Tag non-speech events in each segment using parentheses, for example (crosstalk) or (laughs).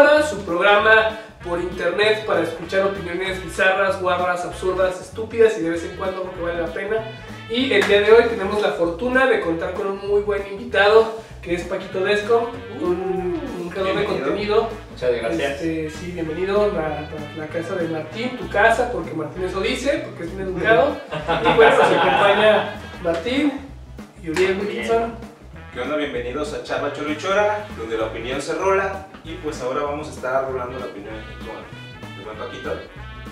Su programa por internet para escuchar opiniones bizarras, guarras, absurdas, estúpidas y de vez en cuando algo que vale la pena. Y el día de hoy tenemos la fortuna de contar con un muy buen invitado que es Paquito Desco, un, un creador de contenido. Muchas gracias. Este, sí, bienvenido a la, la casa de Martín, tu casa, porque Martín eso dice, porque es bien educado. (laughs) Y bueno, nos acompaña Martín y Uriel Wilkinson. ¿Qué onda? Bienvenidos a Charla Choro y Chora, donde la opinión se rola. Y pues ahora vamos a estar rolando la opinión aquí con el buen Paquito,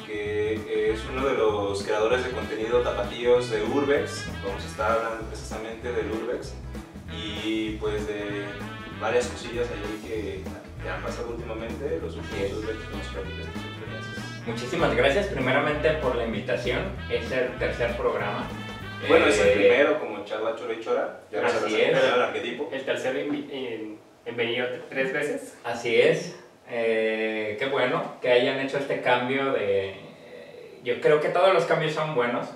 que es uno de los creadores de contenido tapatíos de Urbex. Vamos a estar hablando precisamente del Urbex y pues de varias cosillas ahí que, que han pasado últimamente, los últimos Urbex que nos platican sus experiencias. Muchísimas gracias primeramente por la invitación. Es el tercer programa. Bueno, es el Eh, primero como Charla Choro y Chora, ya no se Así es. el arquetipo. El tercero en venido tres veces. Así es. Eh, qué bueno que hayan hecho este cambio de... Yo creo que todos los cambios son buenos.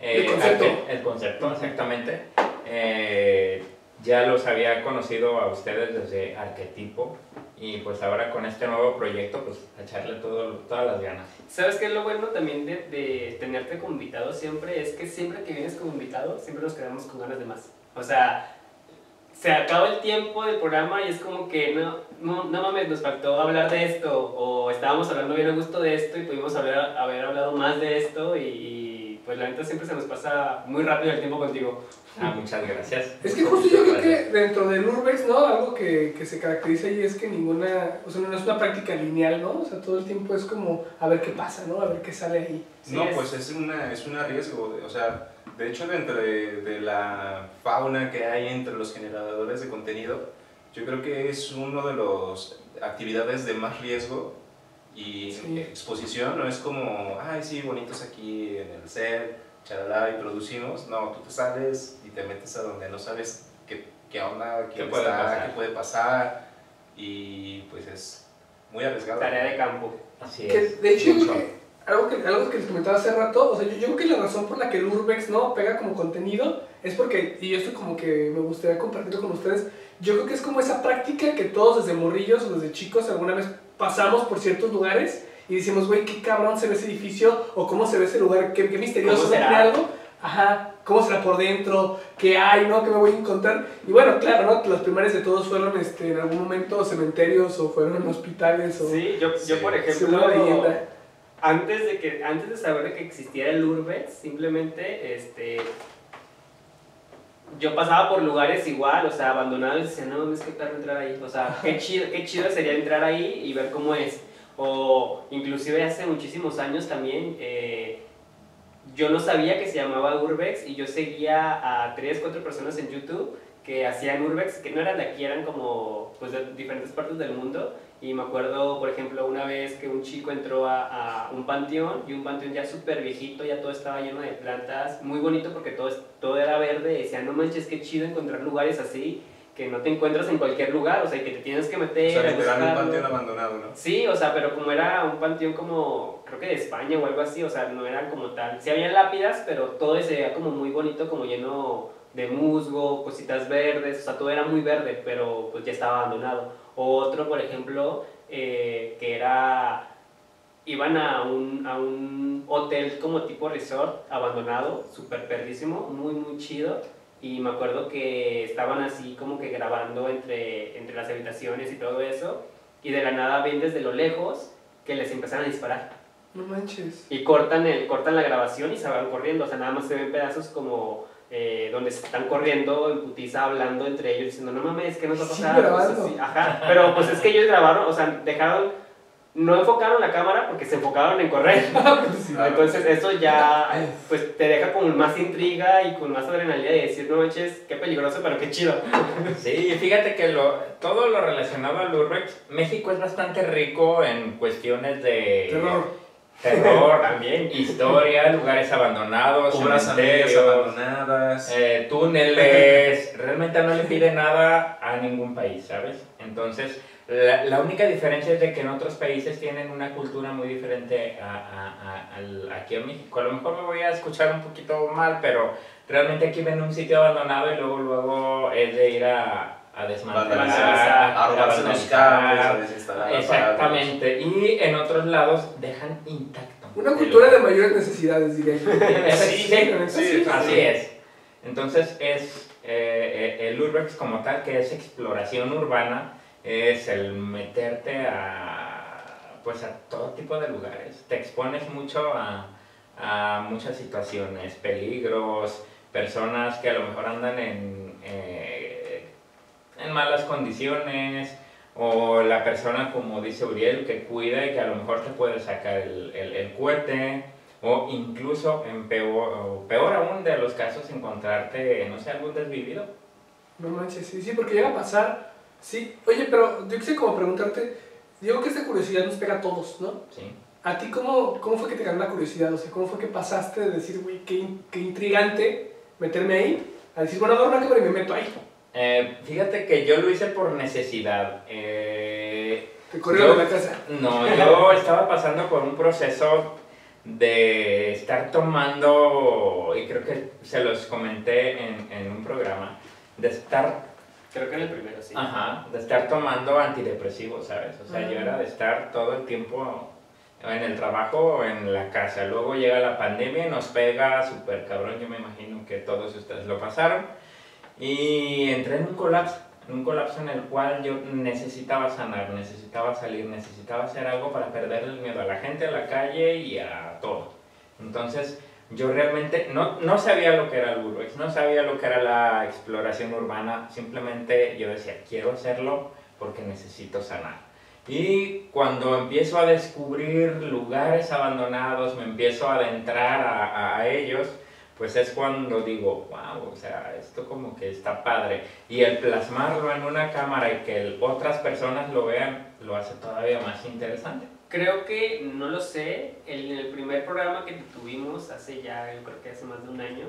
Eh, El concepto. El concepto, exactamente. Eh, ya los había conocido a ustedes desde Arquetipo y pues ahora con este nuevo proyecto pues a echarle todo, todas las ganas. ¿Sabes qué es lo bueno también de, de tenerte como invitado siempre? Es que siempre que vienes como invitado, siempre nos quedamos con ganas de más. O sea, se acaba el tiempo del programa y es como que no, no, no mames, nos faltó hablar de esto, o estábamos hablando bien a gusto de esto y pudimos haber, haber hablado más de esto y, y, pues la neta siempre se nos pasa muy rápido el tiempo contigo. Ah, muchas gracias. Es que justo yo creo que dentro del Urbex, ¿no? Algo que, que se caracteriza ahí es que ninguna, o sea, no es una práctica lineal, ¿no? O sea, todo el tiempo es como a ver qué pasa, ¿no? A ver qué sale ahí. Sí, no, es- pues es, una, es un arriesgo, de- o sea, de hecho dentro de, de la fauna que hay entre los generadores de contenido, yo creo que es uno de los actividades de más riesgo y Sí. exposición, no es como, ay sí, bonitos aquí en el set, charalá y producimos, no, tú te sales y te metes a donde no sabes qué, qué onda, quién puede está, pasar? qué puede pasar y pues es muy arriesgado. Tarea de campo. Así Que, es. de hecho, algo, que algo que les comentaba hace rato, o sea, yo, yo creo que la razón por la que el Urbex no pega como contenido es porque, y esto como que me gustaría compartirlo con ustedes, yo creo que es como esa práctica que todos desde morrillos o desde chicos alguna vez pasamos por ciertos lugares y decimos, güey, qué cabrón se ve ese edificio o cómo se ve ese lugar, qué, qué misterioso. ¿Tiene algo? Ajá, cómo será por dentro, qué hay, ¿no? ¿Qué me voy a encontrar? Y bueno, claro, ¿no? Los primeros de todos fueron este, en algún momento cementerios o fueron hospitales o... Sí, yo, yo por ejemplo... una leyenda. Antes de que antes de saber que existiera el Urbex, simplemente este yo pasaba por lugares igual, o sea, abandonados y decía, no mames, qué perro entrar ahí. O sea, qué chido, qué chido sería entrar ahí y ver cómo es. O inclusive hace muchísimos años también, eh, yo no sabía que se llamaba Urbex y yo seguía a tres, cuatro personas en YouTube que hacían Urbex, que no eran de aquí, eran como pues, de diferentes partes del mundo. Y me acuerdo, por ejemplo, una vez que un chico entró a, a un panteón y un panteón ya súper viejito, ya todo estaba lleno de plantas, muy bonito porque todo, todo era verde. Y decía, no manches, qué chido encontrar lugares así que no te encuentras en cualquier lugar, o sea, que te tienes que O meter. sea, a literal un panteón abandonado, ¿no? Sí, o sea, pero como era un panteón como, creo que de España o algo así, o sea, no era como tal. Sí había lápidas, pero todo se veía como muy bonito, como lleno de musgo, cositas verdes, o sea, todo era muy verde, pero pues ya estaba abandonado. O otro, por ejemplo, eh, que era, iban a un, a un hotel como tipo resort abandonado, súper perrísimo, muy, muy chido. Y me acuerdo que estaban así como que grabando entre, entre las habitaciones y todo eso. Y de la nada ven desde lo lejos que les empiezan a disparar. No manches. Y cortan, el, cortan la grabación y se van corriendo. O sea, nada más se ven pedazos como eh, donde se están corriendo en putiza, hablando entre ellos, diciendo, no mames, ¿qué nos va a Sí, pasar? Grabando. así. Ajá. Pero pues es que ellos grabaron, o sea, dejaron, no enfocaron la cámara porque se enfocaron en correr. (laughs) Sí. Claro. Entonces eso ya pues te deja con más intriga y con más adrenalina de decir, no manches, qué peligroso, pero qué chido. (laughs) Sí, fíjate que lo, todo lo relacionado al Urbex, México es bastante rico en cuestiones de Terror. Terror, También. historia, lugares abandonados, Obras abandonadas. eh, túneles, (laughs) realmente no le pide nada a ningún país, ¿sabes? Entonces, la, la única diferencia es de que en otros países tienen una cultura muy diferente a, a- a- aquí en México. A lo mejor me voy a escuchar un poquito mal, pero realmente aquí ven un sitio abandonado y luego, luego es de ir a, a desmantelar, a, a robarse los cables, a desinstalar Exactamente. Y en otros lados dejan intacto. Una cultura de mayores necesidades, diría yo. Sí, sí, (laughs) Así es. Entonces es eh, eh, el urbex como tal, que es exploración urbana, es el meterte a, pues a todo tipo de lugares. Te expones mucho a, a muchas situaciones, peligros, personas que a lo mejor andan en, eh, en malas condiciones, o la persona, como dice Uriel, que cuida y que a lo mejor te puede sacar el, el, el cohete, o incluso, en peor, o peor aún de los casos, encontrarte, no sé, algún desvivido. No manches, sí, sí, porque llega a pasar. Sí, oye, pero yo quise como preguntarte, digo que esta curiosidad nos pega a todos, ¿no? Sí. ¿A ti cómo, cómo fue que te ganó la curiosidad? O sea, ¿cómo fue que pasaste de decir, güey, qué, qué intrigante meterme ahí, a decir, bueno, cámara y me meto ahí? Eh, fíjate que yo lo hice por necesidad. Eh, Te corrieron de la casa. No, yo (laughs) estaba pasando por un proceso de estar tomando, y creo que se los comenté en, en un programa, de estar, Creo que en el primero, sí. ajá, de estar tomando antidepresivos, ¿sabes? O sea, yo era de estar todo el tiempo en el trabajo o en la casa. Luego llega la pandemia y nos pega súper cabrón, yo me imagino que todos ustedes lo pasaron. Y entré en un colapso, en un colapso en el cual yo necesitaba sanar, necesitaba salir, necesitaba hacer algo para perder el miedo a la gente, a la calle y a todo. Entonces yo realmente no, no sabía lo que era el Urbex, no sabía lo que era la exploración urbana, simplemente yo decía, quiero hacerlo porque necesito sanar. Y cuando empiezo a descubrir lugares abandonados, me empiezo a adentrar a, a- ellos, pues es cuando digo, wow, o sea, esto como que está padre. Y el plasmarlo en una cámara y que el- otras personas lo vean, lo hace todavía más interesante. Creo que, no lo sé, en el primer programa que tuvimos hace ya, yo creo que hace más de un año,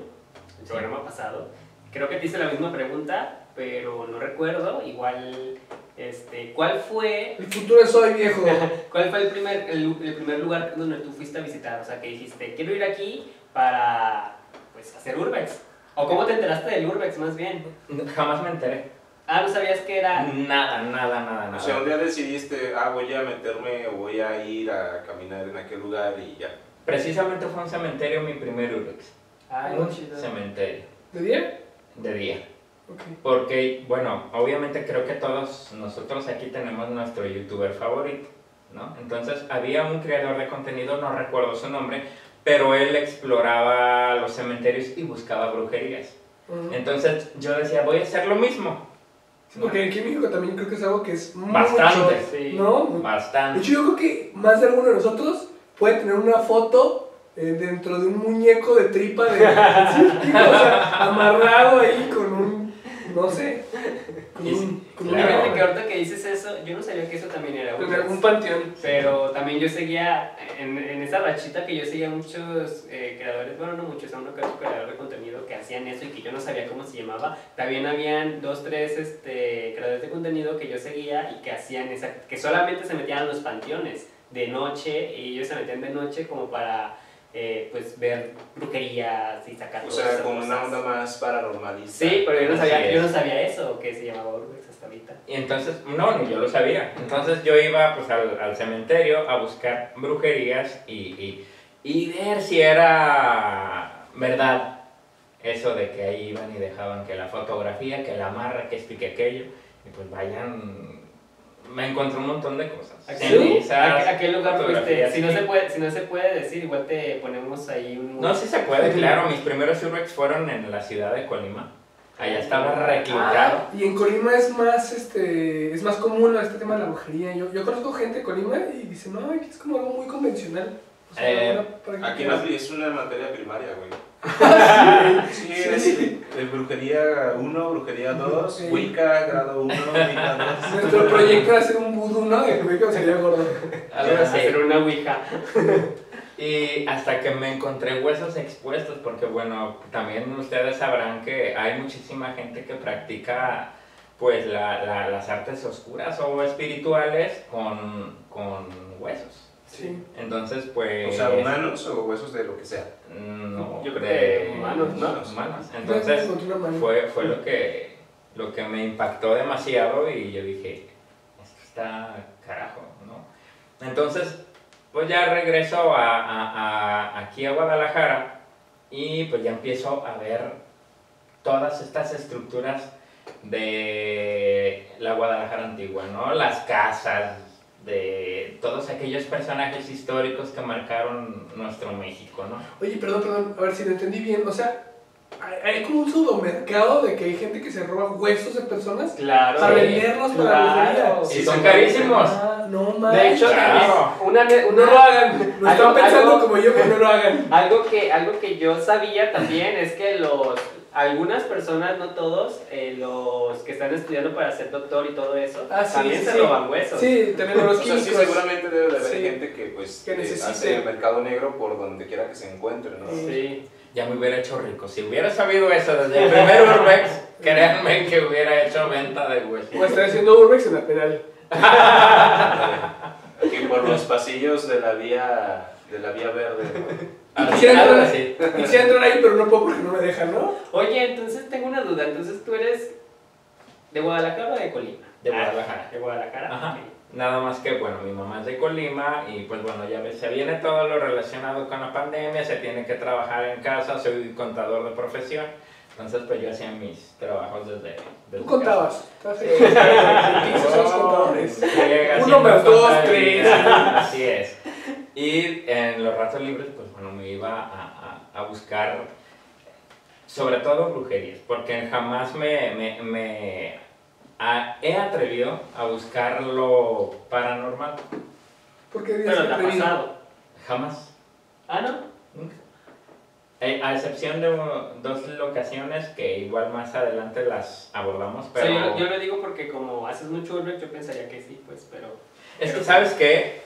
el Sí. programa pasado, creo que te hice la misma pregunta, pero no recuerdo, igual, este, ¿cuál fue, El futuro es hoy, viejo. (laughs) cuál fue el primer, el primer lugar donde tú fuiste a visitar? O sea, que dijiste, quiero ir aquí para, pues, hacer Urbex. ¿O cómo te enteraste del Urbex, más bien? Jamás me enteré. Ah, no sabías que era... Nada, nada, nada, nada. O sea, un día decidiste, ah, voy a meterme o voy a ir a caminar en aquel lugar y ya. Precisamente fue un cementerio mi primer Urbex. Ay, Un chido. Cementerio, ¿De día? de día. Ok. Porque, bueno, obviamente creo que todos nosotros aquí tenemos nuestro youtuber favorito, ¿no? Entonces había un creador de contenido, no recuerdo su nombre, pero él exploraba los cementerios y buscaba brujerías. Entonces yo decía, voy a hacer lo mismo. Sí, porque aquí en México también creo que es algo que es mucho, Bastante. Sí. ¿No? De Bastante. hecho, yo creo que más de alguno de nosotros puede tener una foto eh, dentro de un muñeco de tripa de. sí, (laughs) digo, o sea, amarrado ahí con un. No sé. Con un- Claro. Fíjate que ahorita que dices eso, yo no sabía que eso también era en Urbex. algún panteón. Pero también yo seguía, en, en esa rachita que yo seguía muchos eh, creadores, bueno, no muchos, a uno que otro creador de contenido que hacían eso y que yo no sabía cómo se llamaba. También habían dos, tres este, creadores de contenido que yo seguía y que hacían esa, que solamente se metían a los panteones de noche y ellos se metían de noche como para, eh, pues, ver brujerías y sacar O sea, como una onda más paranormalista. Sí, pero yo no sabía, yo no sabía eso, que se llamaba Urbex hasta ahorita. Y entonces, no, ni yo lo sabía. Entonces yo iba pues al, al cementerio a buscar brujerías y, y, y ver si era verdad eso de que ahí iban y dejaban que la fotografía, que la amarra, que esto y que aquello. Y pues vayan, me encontré un montón de cosas. ¿A ¿Sí? qué, Cenizas, a qué- a qué lugar fuiste? Si no, se puede, si no se puede decir, igual te ponemos ahí un... No, sí se puede, (laughs) claro. Mis primeros Urbex fueron en la ciudad de Colima. Allá estaba reclutado. Ah, y en Colima es más, este, es más común este tema de la brujería. Yo, yo conozco gente de Colima y dicen, no, aquí es como algo muy convencional. O sea, Eh, Aquí en Afri es una materia primaria, güey. (laughs) sí, Sí, es sí. de brujería 1, brujería 2, Sí. Wicca grado 1, Wicca 2. Nuestro proyecto era hacer un vudú, ¿no? De que sería gordo. Así. hacer una ouija. (laughs) Y hasta que me encontré huesos expuestos, porque bueno, también ustedes sabrán que hay muchísima gente que practica pues la- la- las artes oscuras o espirituales con, con huesos. Sí. Entonces pues... O sea, humanos o huesos de lo que sea. No, Yo creo de que humanos, ¿no? humanos. Entonces, fue, fue lo que lo que me impactó demasiado y yo dije, esto está carajo, ¿no? Entonces, pues ya regreso a, a- a- aquí a Guadalajara y pues ya empiezo a ver todas estas estructuras de la Guadalajara antigua, ¿no? Las casas, de todos aquellos personajes históricos que marcaron nuestro México, ¿no? Oye, perdón, perdón, a ver si lo entendí bien. O sea, hay, como un pseudomercado de que hay gente que se roba huesos de personas Claro. para venderlos para la claro. Y son carísimos. Ah, no De hecho, Claro. una, una, no lo hagan. Lo están pensando algo- como yo, pero no lo hagan. Algo que, algo que yo sabía también es que los, algunas personas, no todos, eh, los que están estudiando para ser doctor y todo eso, Ah, sí, también sí, se sí. roban huesos. Sí, también (laughs) los O sea, sí, químicos. seguramente debe de haber Sí. gente que pues Que eh, hace mercado negro por donde quiera que se encuentre, ¿no? Sí. Sí. Ya me hubiera hecho rico. Si hubiera sabido eso desde el primer Urbex, créanme que hubiera hecho venta de huesos. O estar haciendo Urbex en la penal. Aquí por los pasillos de la vía de la vía verde, ¿no? Quisiera algo entrar, así. quisiera entrar ahí, pero no puedo porque no me dejan, ¿no? Oye, entonces tengo una duda. Entonces tú eres de Guadalajara o de Colima? De Guadalajara. De Guadalajara. Ajá. Nada más que, bueno, mi mamá es de Colima y pues bueno, ya se viene todo lo relacionado con la pandemia, se tiene que trabajar en casa, soy contador de profesión, entonces pues yo hacía mis trabajos desde... desde Tú contabas. Sí, sí, sí, Uno más dos, contabilidad, Así es. Y en los ratos libres, pues bueno, me iba a, a- a buscar, sobre todo brujerías, porque jamás me, me, me a- he atrevido a buscar lo paranormal. ¿Por qué Pero te ha atrevido? pasado. Jamás. Ah, ¿no? Nunca. Eh, a excepción de dos locaciones que igual más adelante las abordamos, pero... sea, yo, yo lo digo porque como haces mucho urbex, yo pensaría que sí, pues, pero... Es que, ¿sabes qué?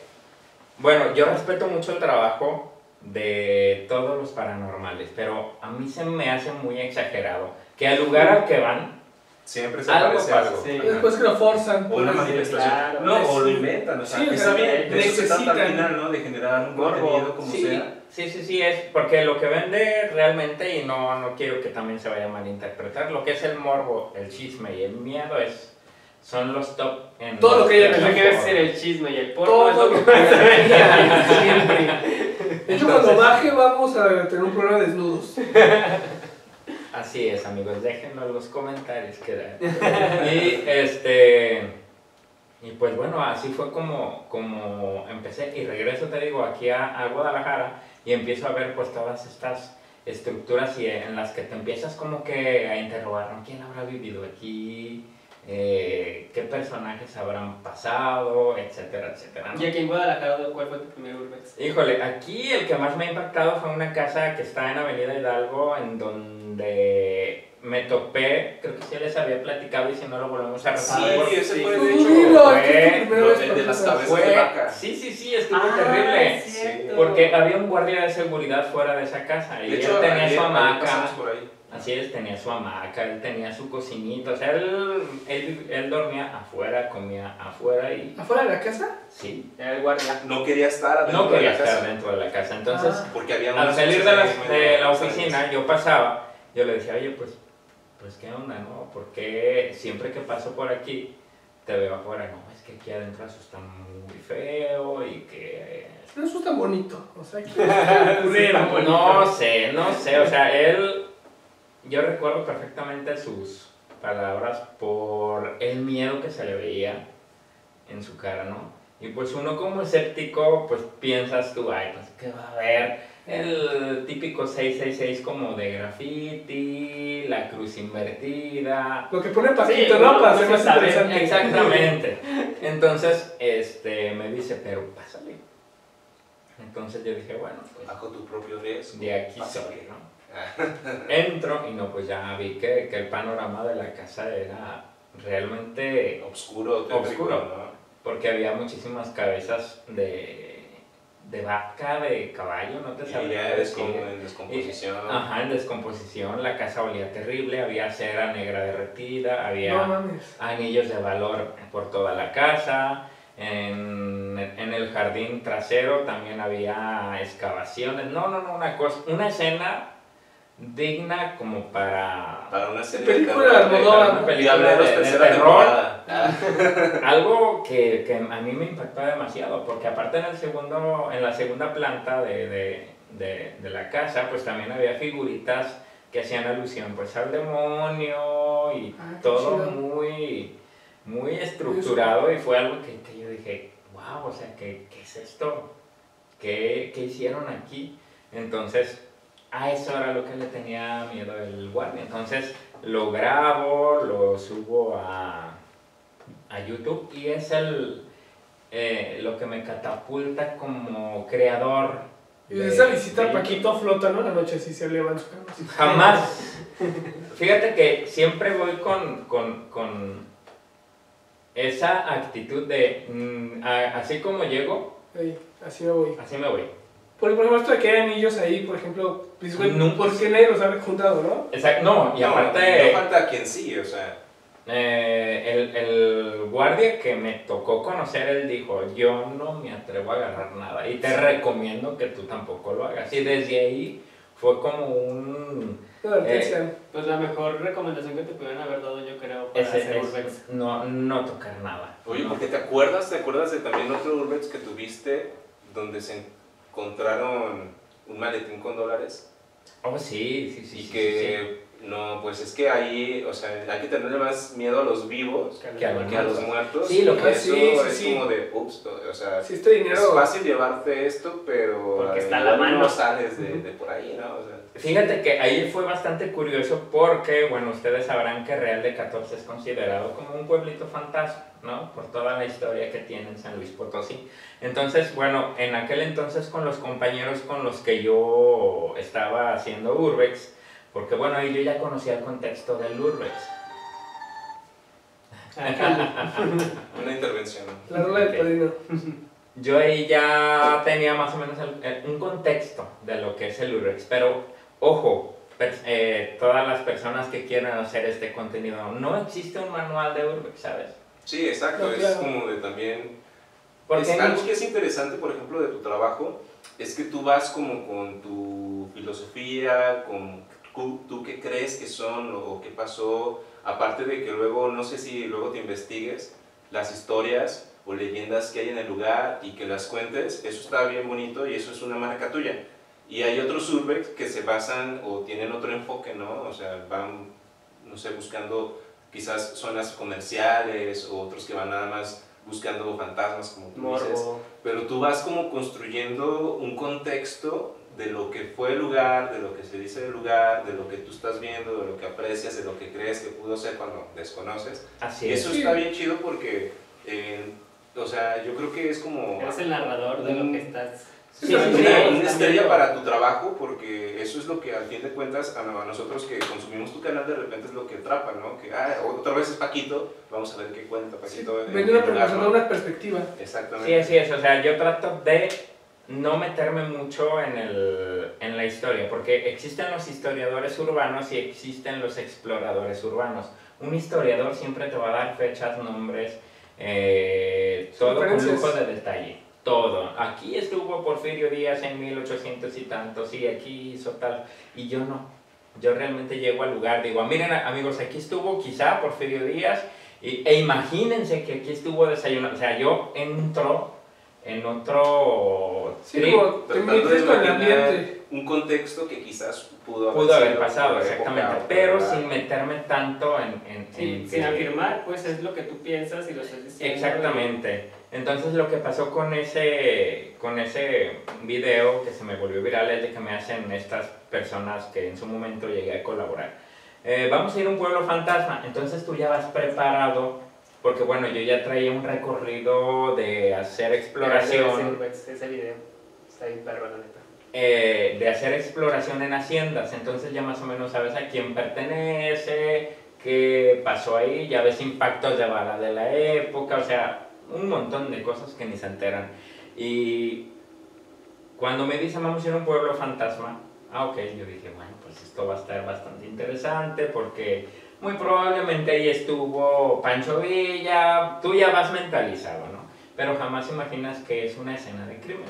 Bueno, yo respeto mucho el trabajo de todos los paranormales, pero a mí se me hace muy exagerado que al lugar al que van, Siempre se Algo aparece pasa, algo. sí. Después que lo forzan. O una manifestación. claro. no, o lo inventan, o sea, Sí, está bien. De eso se trata al necesitan. final, ¿no? De generar un Morbo. contenido como sí, sea. sí, sí, sí, es porque lo que vende realmente, y no, no quiero que también se vaya a malinterpretar, lo que es el morbo, el chisme y el miedo es, son los top en... Todo lo que haya Pensé Pero que ibas a decir el chisme y el porno Todo es lo que que. (laughs) Siempre. De hecho, Entonces- cuando baje vamos a tener un programa de desnudos. (laughs) Así es, amigos, déjenlo en los comentarios que dan. (laughs) Y este y pues bueno, así fue como, como empecé y regreso, te digo, aquí a, a Guadalajara y empiezo a ver pues todas estas estructuras y en las que te empiezas como que a interrogar, ¿no? ¿quién habrá vivido aquí? Eh, ¿Qué personajes habrán pasado? Etcétera, etcétera. ¿no? Y aquí en Guadalajara, ¿cuál fue tu primer urbex? Híjole, aquí el que más me ha impactado fue una casa que está en Avenida Hidalgo, en donde me topé, creo que sí les había platicado y si no lo volvemos a Sí, repetir. ese sí. fue de hecho. dilo, fue vez de- de las cabezas. de Fue, vaca. sí, sí, sí, estuvo Ah, terrible. es. Porque había un guardia de seguridad fuera de esa casa y De él hecho, tenía ayer- su hamaca. Así es, tenía su hamaca, él tenía su cocinita, o sea, él, él, él dormía afuera, comía afuera y ¿Afuera de la casa? sí, Era el guardia. No quería estar adentro no quería de la estar casa. dentro de la casa. Entonces, Ah. Porque había Al salir de la, de la oficina, yo pasaba, yo le decía, oye, pues, pues qué onda, ¿no? Porque siempre que paso por aquí, te veo afuera, no, es que aquí adentro asusta muy feo y que... No eso es tan bonito. O sea, que (laughs) culero. No sé, no sé, o sea, él, yo recuerdo perfectamente sus palabras por el miedo que se le veía en su cara, ¿no? Y pues uno como escéptico, pues piensas tú, ay, pues qué va a haber, el típico 666 como de graffiti, la cruz invertida. Lo que pone Paquito, ¿no? Para hacer más interesante. Exactamente. Entonces, este, me dice, pero pásale. Entonces yo dije, bueno, pues Bajo tu propio riesgo. de aquí Pásale. soy, ¿no? (laughs) Entro y no, pues ya vi que, que el panorama de la casa era realmente Obscuro, tétrico, Obscuro. ¿no? porque había muchísimas cabezas de, de vaca, de caballo, no te Y decir. como en descomposición. Ajá, en descomposición, la casa olía terrible, había cera negra derretida, había No anillos de valor por toda la casa. En, en el jardín trasero también había excavaciones. No, no, no, una cosa, una escena digna como para, Para una serie Película de de. Una película de- de tercera terror. Ah, Algo que, que a mí me impactó demasiado, porque aparte en, el segundo, en la segunda planta de, de, de, de la casa, pues también había figuritas que hacían alusión pues al demonio y Ah, todo chido. muy, muy estructurado y fue algo que, que yo dije, wow, o sea, ¿qué, qué es esto? ¿Qué, ¿Qué hicieron aquí? Entonces, a eso era lo que le tenía miedo el guardia. Entonces, lo grabo, lo subo a, a YouTube y es el, eh, lo que me catapulta como creador. Y de- esa visita de Paquito flota, ¿no? La noche así se eleva en su cama. Jamás. Fíjate que siempre voy con, con, con esa actitud de, mm, a- así como llego, Ey, así me voy. así me voy. Porque, por ejemplo, esto de que hay anillos ahí, por ejemplo, dices, güey, Nunca- ¿por qué nadie los ha juntado, no? Exacto, no, y no, aparte... No falta quien sí, o sea. Eh, el, el guardia que me tocó conocer, él dijo, yo no me atrevo a agarrar nada y te recomiendo que tú tampoco lo hagas. Y desde ahí fue como un... Advertencia. Eh, Pues la mejor recomendación que te pudieran haber dado, yo creo, para ese- hacer es- urbex. no, no tocar nada. Oye, No. ¿por qué te acuerdas? ¿Te acuerdas de también otro Urbex que tuviste donde se encontraron un maletín con dólares? Oh, sí, sí, sí. y sí, que, no, pues es que ahí, o sea, hay que tenerle más miedo a los vivos Que a los que a los muertos. Sí, lo que- eso sí, sí, es sí. como de, ups, o sea, este es dinero. fácil llevarte esto, pero Porque está la mano. no sales de, de por ahí, ¿no? O sea, Fíjate que ahí fue bastante curioso porque, bueno, ustedes sabrán que Real de 14 es considerado como un pueblito fantasma, ¿no? Por toda la historia que tiene en San Luis Potosí. Entonces, bueno, en aquel entonces con los compañeros con los que yo estaba haciendo Urbex, porque bueno, ahí yo ya conocía el contexto del Urbex. una intervención. La rola del padrino. Yo ahí ya tenía más o menos el- el- un contexto de lo que es el Urbex, pero ojo, eh, todas las personas que quieran hacer este contenido, no existe un manual de Urbex, ¿sabes? Sí, exacto, No, es claro. como de también Porque Es algo que es interesante, por ejemplo, de tu trabajo, es que tú vas como con tu filosofía, con tú, tú qué crees que son o qué pasó, aparte de que luego, no sé si luego te investigues las historias o leyendas que hay en el lugar y que las cuentes, eso está bien bonito y eso es una marca tuya. Y hay otros urbex que se basan o tienen otro enfoque, ¿no? O sea, van, no sé, buscando quizás zonas comerciales o otros que van nada más buscando fantasmas, como tú dices. Morbo. Pero tú vas como construyendo un contexto de lo que fue el lugar, de lo que se dice del lugar, de lo que tú estás viendo, de lo que aprecias, de lo que crees que pudo ser cuando desconoces. Así Y es. eso Sí. está bien chido porque, eh, o sea, yo creo que es como... Eres el narrador de lo que estás. Sí, Sí, sí, una, sí. una estrella para tu trabajo, porque eso es lo que al fin de cuentas a, nosotros que consumimos tu canal de repente es lo que atrapa, ¿no? Que ah, otra vez es Paquito, vamos a ver qué cuenta Paquito. en Venir a el lugar, proporcionar ¿no? una perspectiva. Exactamente. Sí, así es. O sea, yo trato de no meterme mucho en, el, en la historia, porque existen los historiadores urbanos y existen los exploradores urbanos. Un historiador siempre te va a dar fechas, nombres, eh, todo con lujo de detalle. Todo. Aquí estuvo Porfirio Díaz en 1800 y tantos, y aquí hizo tal. Y yo no. Yo realmente llego al lugar, digo, "Ah, miren amigos, aquí estuvo quizá Porfirio Díaz, y- e imagínense que aquí estuvo desayunando. O sea, yo entro en otro Sí, trip. como te Tratando de metes con el ambiente. un contexto que quizás pudo haber, Pudo haber sido pasado, exactamente, época, pero ¿verdad? sin meterme tanto en... en- Sin, en sin que- afirmar, pues es lo que tú piensas y lo estás diciendo. Exactamente. Entonces lo que pasó con ese, con ese video que se me volvió viral es de que me hacen estas personas que en su momento llegué a colaborar. Eh, vamos a ir a un pueblo fantasma, entonces tú ya vas preparado, porque bueno, yo ya traía un recorrido de hacer exploración, Ese, ese video. Está bien perro, la neta. eh, de hacer exploración en haciendas, entonces ya más o menos sabes a quién pertenece, qué pasó ahí, ya ves impactos de bala de la época, o sea, un montón de cosas que ni se enteran. Y cuando me dicen vamos a ir a un pueblo fantasma, ah, ok, yo dije, bueno, pues esto va a estar bastante interesante porque muy probablemente ahí estuvo Pancho Villa, tú ya vas mentalizado, ¿no? Pero jamás imaginas que es una escena de crimen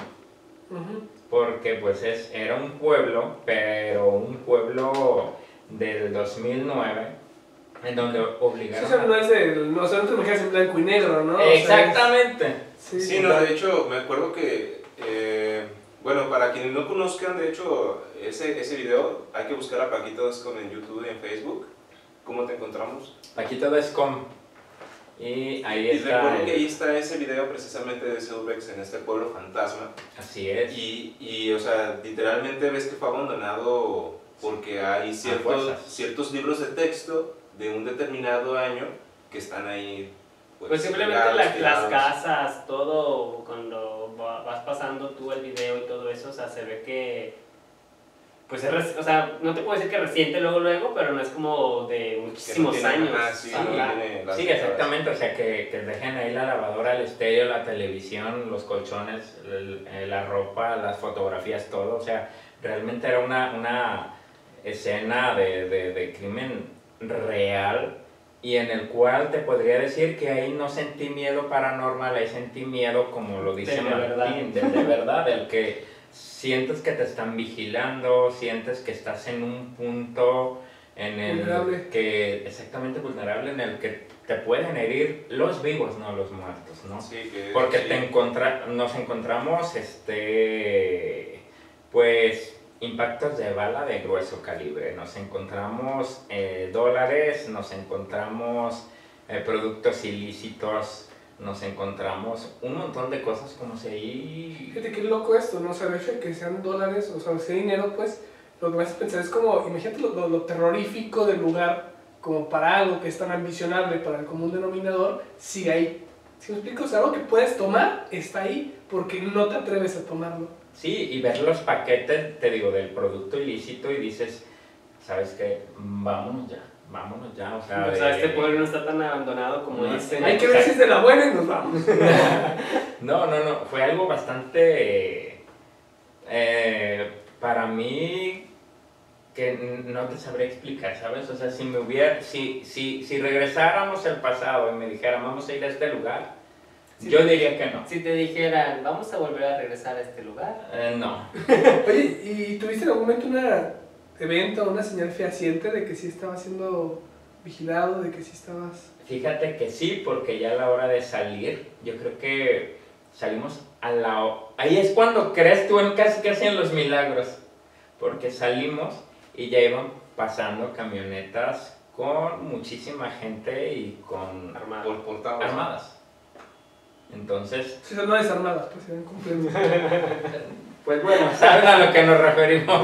porque pues es, era un pueblo, pero un pueblo del 2009, en donde Sí, obligaron... o sea, no es el. O sea, no te imaginas en blanco y negro, ¿no? O sea, es- Exactamente. sí, Sí, no, de hecho, me acuerdo que, eh, bueno, para quienes no conozcan, de hecho, ese, ese video, hay que buscar a Paquito Escom en YouTube y en Facebook. ¿Cómo te encontramos? Paquito Descom. Y ahí Y está. recuerdo el- que ahí está ese video precisamente de Silvex en este pueblo fantasma. Así es. Y, y, o sea, literalmente ves que fue abandonado porque hay ciertos, ciertos libros de texto de un determinado año que están ahí. Pues simplemente regados, la- las casas, todo, cuando va- vas pasando tú el video y todo eso, o sea, se ve que, pues es, o sea, no te puedo decir que reciente luego, luego, pero no es como de no muchísimos tiene- años. ajá, sí, Ajá. no Sí, exactamente, o sea, que, que dejen ahí la lavadora, el estéreo, la televisión, los colchones, el- la ropa, las fotografías, todo, o sea, realmente era una, una escena de, de, de crimen real y en el cual te podría decir que ahí no sentí miedo paranormal, ahí sentí miedo, como lo dice de Martín, verdad. de verdad, del que sientes que te están vigilando, sientes que estás en un punto en el Vulnerable. que exactamente vulnerable en el que te pueden herir los vivos, no los muertos, ¿no? Sí, que- Porque sí. te encontra nos encontramos, este, pues, impactos de bala de grueso calibre, nos encontramos eh, dólares, nos encontramos eh, productos ilícitos, nos encontramos un montón de cosas como si. Fíjate qué loco esto, ¿no? O sea, de que sean dólares, o sea, sea dinero, pues, lo que me hace pensar es como, imagínate lo, lo- terrorífico del lugar, como para algo que es tan ambicionable para el común denominador, sigue ahí. Si me explico? O algo que puedes tomar está ahí porque no te atreves a tomarlo. Sí, y ver los paquetes, te digo, del producto ilícito y dices, ¿sabes qué? Vámonos ya, vámonos ya, o sea... O sea, de- este pueblo no está tan abandonado como No, dicen. Hay que ver si es de la buena y nos vamos. (laughs) No, no, no, fue algo bastante, eh, para mí, que no te sabría explicar, ¿sabes? O sea, si me hubiera, si, si, si regresáramos al pasado y me dijeran, vamos a ir a este lugar, Yo diría que no. Si te dijeran, vamos a volver a regresar a este lugar. Eh, no. (laughs) Oye, ¿y tuviste en algún momento una evento, una señal fehaciente de que sí estabas siendo vigilado, de que sí estabas... Fíjate que sí, porque ya a la hora de salir, yo creo que salimos a la... Ahí es cuando crees tú en casi casi en los milagros, porque salimos y ya iban pasando camionetas con muchísima gente y con Armado. Por portadas. armadas. Entonces, Sí, son no desarmadas, pues se ven cumpliendo. (laughs) pues bueno, saben a lo que nos referimos.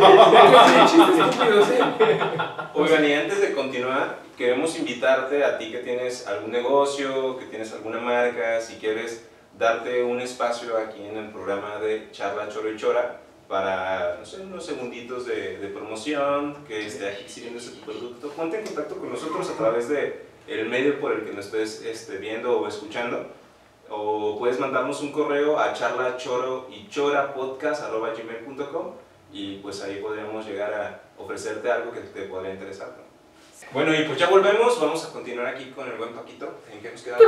Oigan, y antes de continuar, queremos invitarte a ti que tienes algún negocio, que tienes alguna marca, si quieres darte un espacio aquí en el programa de Charla Choro y Chora para, no sé, unos segunditos de, de promoción, que esté aquí exhibiéndose tu producto, ponte en contacto con nosotros a través de el medio por el que nos estés este, viendo o escuchando. O puedes mandarnos un correo a charlachoro y chorapodcast.com y pues ahí podríamos llegar a ofrecerte algo que te podría interesar. ¿no? Bueno, y pues ya volvemos, vamos a continuar aquí con el buen Paquito. ¿En qué nos quedamos?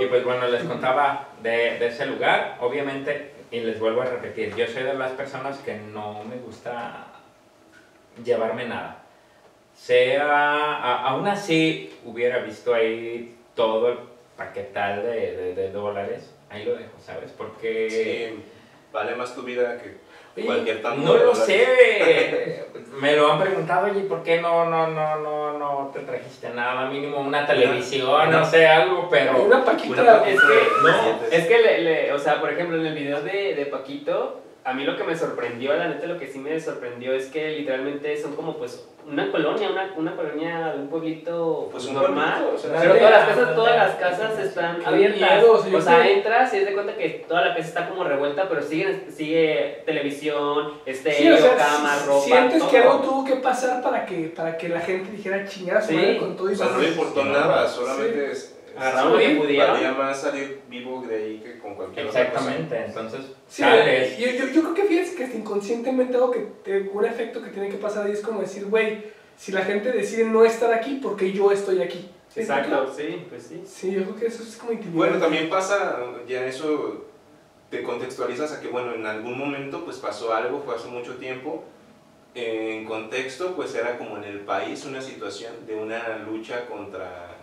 Y pues bueno, les contaba de, de ese lugar, obviamente, y les vuelvo a repetir, yo soy de las personas que no me gusta llevarme nada. Sea, a- aún así hubiera visto ahí todo el paquetal de, de- de dólares, ahí lo dejo, ¿sabes? Porque Sí, vale más tu vida que cualquier tanto no lo sé, (laughs) me lo han preguntado, oye, ¿por qué no, no, no, no, no te trajiste nada? Mínimo una televisión, no sé, algo, pero... Una paquita. Una Es paquita que, no. Es que, le, le- o sea, por ejemplo, en el video de, de Paquito, a mí lo que me sorprendió, la neta, lo que sí me sorprendió es que literalmente son como, pues, una colonia, una, una colonia de un pueblito Pues pues, un normal. pueblito, o sea, pero sí. todas las casas, todas las casas están abiertas. miedo, o sea, o entras y te das cuenta que toda la casa está como revuelta, pero sigue, sigue televisión, Sí, estéreo, o sea, cama, si- ropa. sientes todo. que algo tuvo que pasar para que, para que la gente dijera chingada su Sí. madre con todo y O sea, no le importó Sí, nada, sí. solamente es... Agarraron lo que pudieron. Valía más salir vivo de ahí que con cualquier otra cosa. Exactamente, entonces Sí, sales... yo, yo, yo creo que fíjense que hasta inconscientemente algo que te- un efecto que tiene que pasar ahí es como decir, güey, si la gente decide no estar aquí, porque yo estoy aquí? ¿Sí Exacto, sí, pues sí. Sí, yo creo que eso es como intimidante. Bueno, también pasa, ya eso te contextualizas a que, bueno, en algún momento pues pasó algo, fue hace mucho tiempo, en contexto, pues era como en el país una situación de una lucha contra...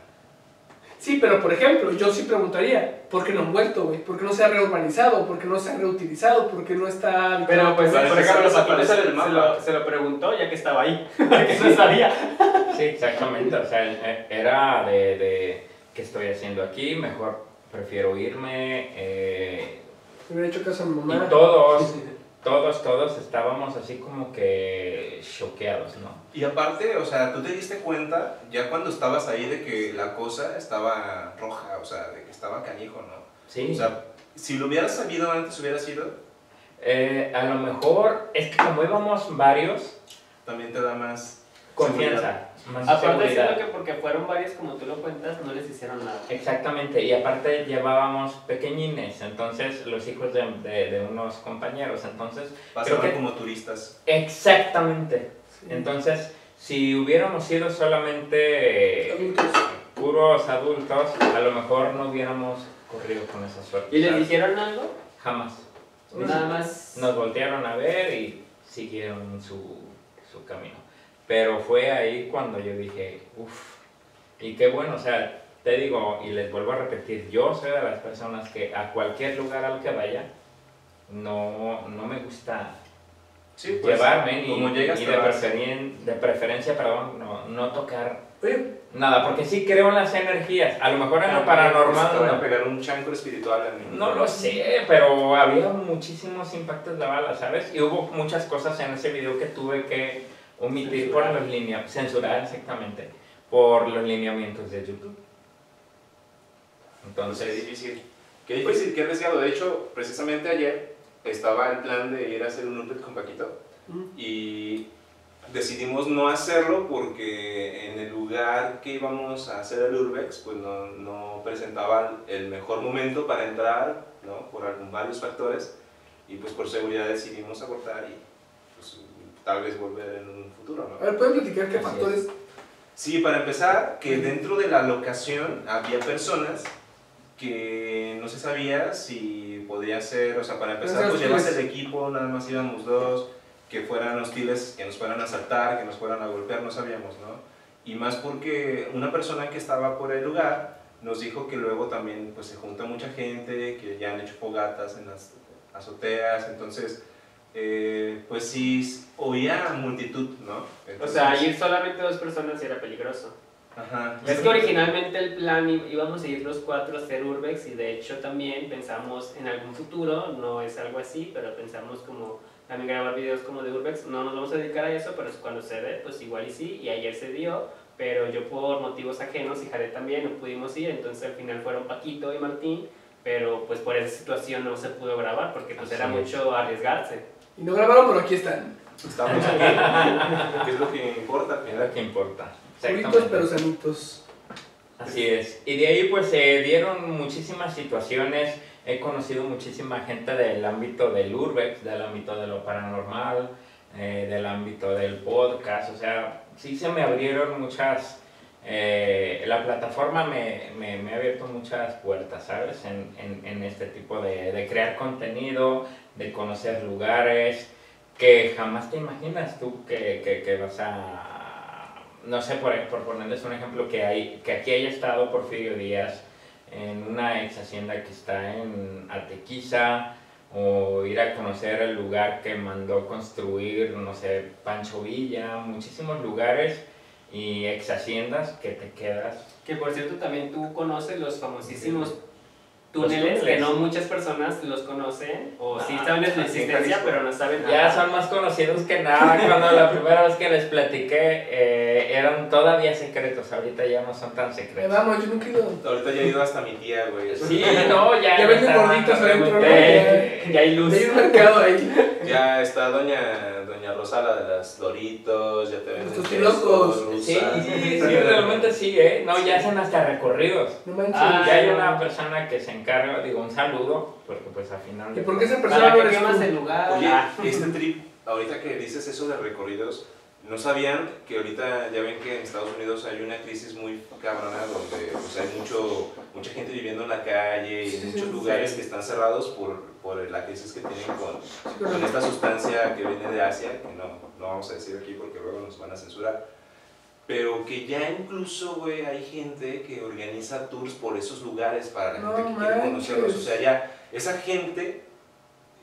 Sí, pero por ejemplo, yo sí preguntaría, ¿por qué no han vuelto, güey? ¿Por qué no se ha reurbanizado? ¿Por qué no se ha reutilizado? ¿Por qué no está... Pero pues, Para por ejemplo, se, lo, se lo preguntó ya que estaba ahí, (laughs) que no sabía. Sí, exactamente. O sea, eh, era de, de ¿qué estoy haciendo aquí? Mejor prefiero irme. eh, Me hubiera hecho caso a mi y mamá. todos, todos, todos estábamos así como que choqueados, ¿no? Y aparte, o sea, tú te diste cuenta ya cuando estabas ahí de que la cosa estaba roja, o sea, de que estaba canijo, ¿no? Sí. O sea, si lo hubieras sabido antes, hubiera sido, Eh, a lo mejor es que como íbamos varios, también te da más confianza, más Aparte siento que porque fueron varios, como tú lo cuentas, no les hicieron nada. Exactamente, y aparte llevábamos pequeñines, entonces los hijos de, de- de unos compañeros, entonces, Creo que- como turistas. exactamente. Sí. Entonces, si hubiéramos sido solamente Adultos. puros adultos, a lo mejor no hubiéramos corrido con esa suerte. ¿Y les dijeron algo? Jamás. Nada más. Nos voltearon a ver y siguieron su, su camino. Pero fue ahí cuando yo dije, uff, y qué bueno, o sea, te digo, y les vuelvo a repetir, yo soy de las personas que a cualquier lugar al que vaya, no, no me gusta Sí, pues, llevarme como llegas, te de, de preferencia, perdón, no, no tocar Oye, nada, porque sí creo en las energías, a lo mejor en lo paranormal te van a no, pegar un chancro espiritual en no lo sé, pero había muchísimos impactos de bala, ¿sabes? Y hubo muchas cosas en ese video que tuve que omitir Censurar. por los lineamientos, censurar exactamente, por los lineamientos de YouTube. Entonces, qué Entonces, difícil. Qué difícil, qué arriesgado. De hecho, precisamente ayer estaba el plan de ir a hacer un Urbex con Paquito mm, y decidimos no hacerlo porque en el lugar que íbamos a hacer el Urbex pues no, no presentaba el mejor momento para entrar, ¿no? Por algún, varios factores y pues por seguridad decidimos abortar y pues, tal vez volver en un futuro, ¿no? a ver, ¿pueden platicar qué Así factores? Sí, para empezar, que dentro de la locación había personas que no se sabía si podía ser, o sea, para empezar, pues llevas hostiles. el equipo, nada más íbamos dos, que fueran hostiles, que nos fueran a asaltar, que nos fueran a golpear, no sabíamos, ¿no? Y más porque una persona que estaba por el lugar nos dijo que luego también pues se junta mucha gente, que ya han hecho fogatas en las azoteas, entonces, eh, pues sí, oía multitud, ¿no? O sea, Entonces, ir solamente dos personas era peligroso. Ajá. Es que originalmente el plan íbamos a ir los cuatro a hacer Urbex y de hecho también pensamos en algún futuro, no es algo así, pero pensamos como también grabar videos como de Urbex. No nos vamos a dedicar a eso, pero es cuando se dé, pues igual y sí, y ayer se dio, pero yo por motivos ajenos y Jared también no pudimos ir, entonces al final fueron Paquito y Martín, pero pues por esa situación no se pudo grabar porque pues era Así es. mucho arriesgarse. Y no grabaron, pero aquí están. Estamos aquí, (laughs) que es lo que importa. es lo que importa. Puritos pero sanitos. Así es. Y de ahí pues se dieron muchísimas situaciones. He conocido muchísima gente del ámbito del urbex, del ámbito de lo paranormal, eh, del ámbito del podcast. O sea, sí se me abrieron muchas... eh, la plataforma me, me- me ha abierto muchas puertas, ¿sabes? En, en- en este tipo de, de crear contenido, de conocer lugares que jamás te imaginas tú que, que- que vas a, no sé, por, por ponerles un ejemplo, que, hay, que aquí haya estado Porfirio Díaz en una ex hacienda que está en Artequiza, o ir a conocer el lugar que mandó construir, no sé, Pancho Villa, muchísimos lugares y ex haciendas que te quedas. Que por cierto también tú conoces los famosísimos túneles, túneles. que no muchas personas los conocen o sí Ah, saben de su existencia pero no saben Ya nada. son más conocidos que nada. Cuando la primera vez que les platiqué eh, eran todavía secretos, ahorita ya no son tan Eh, secretos. vamos, yo nunca he ido. Ahorita ya he ido hasta mi tía, güey. Sí, no, ya. Ya venden gorditos adentro, ¿no? Eh, ya hay luz. Hay un mercado ahí. Ya está doña, doña Rosa, la de las Doritos, ya te venden Los quesos, tostilocos. Sí, sí, realmente sí, ¿eh? No, ya hacen hasta recorridos. No manches. Ah, Ya hay una persona que se encarga, digo, un saludo, porque pues al final... ¿Y por qué esa persona ¿Para no el lugar? Oye, Ah. este trip, ahorita que dices eso de recorridos, no sabían que ahorita ya ven que en Estados Unidos hay una crisis muy cabrona donde pues, hay mucho, mucha gente viviendo en la calle y Sí, muchos sí. lugares que están cerrados por, por la crisis que tienen con, con esta sustancia que viene de Asia, que no, no vamos a decir aquí porque luego nos van a censurar, pero que ya incluso, güey, hay gente que organiza tours por esos lugares para la No gente que quiere conocerlos. O sea, ya esa gente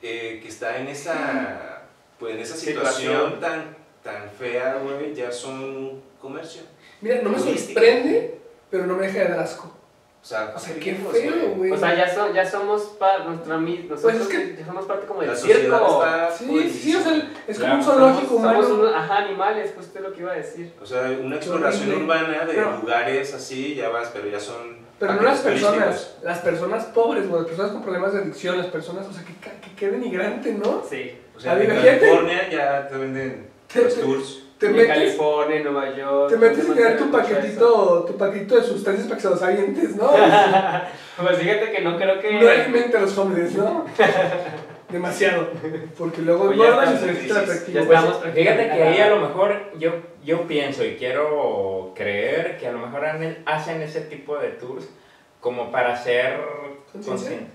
eh, que está en esa, pues, en esa situación, Situación. tan, tan fea, güey, ya son comercio. Mira, no me sorprende, pero no me deja de dar asco. O sea, O sea, qué feo, güey. O sea, ya, so- ya somos pa- nuestra, mi- nosotros Pues es que- ya somos parte como La del circo. está Sí, sí, o sea, es como un zoológico Somos humano. unos, ajá, animales, justo lo que iba a decir. O sea, una exploración urbana de Pero- lugares así, ya vas, pero ya son. Pero no las personas, las personas pobres, güey, las personas con problemas de adicción, las personas, o sea, que, que denigrante, ¿no? Sí. O sea, en. California ya te venden Te- los te- tours. Te en metes, California, en Nueva York. te metes a ¿dónde tener más tu paquetito, tu paquetito de sustancias para que se los avientes, ¿no? (laughs) Pues fíjate que no creo que. No alimente a los hombres, ¿no? (laughs) Demasiado. Porque luego Pues ya engordan y se les atractivo. Pues, Fíjate que ahí a lo mejor yo, yo pienso y quiero creer que a lo mejor hacen ese tipo de tours como para hacer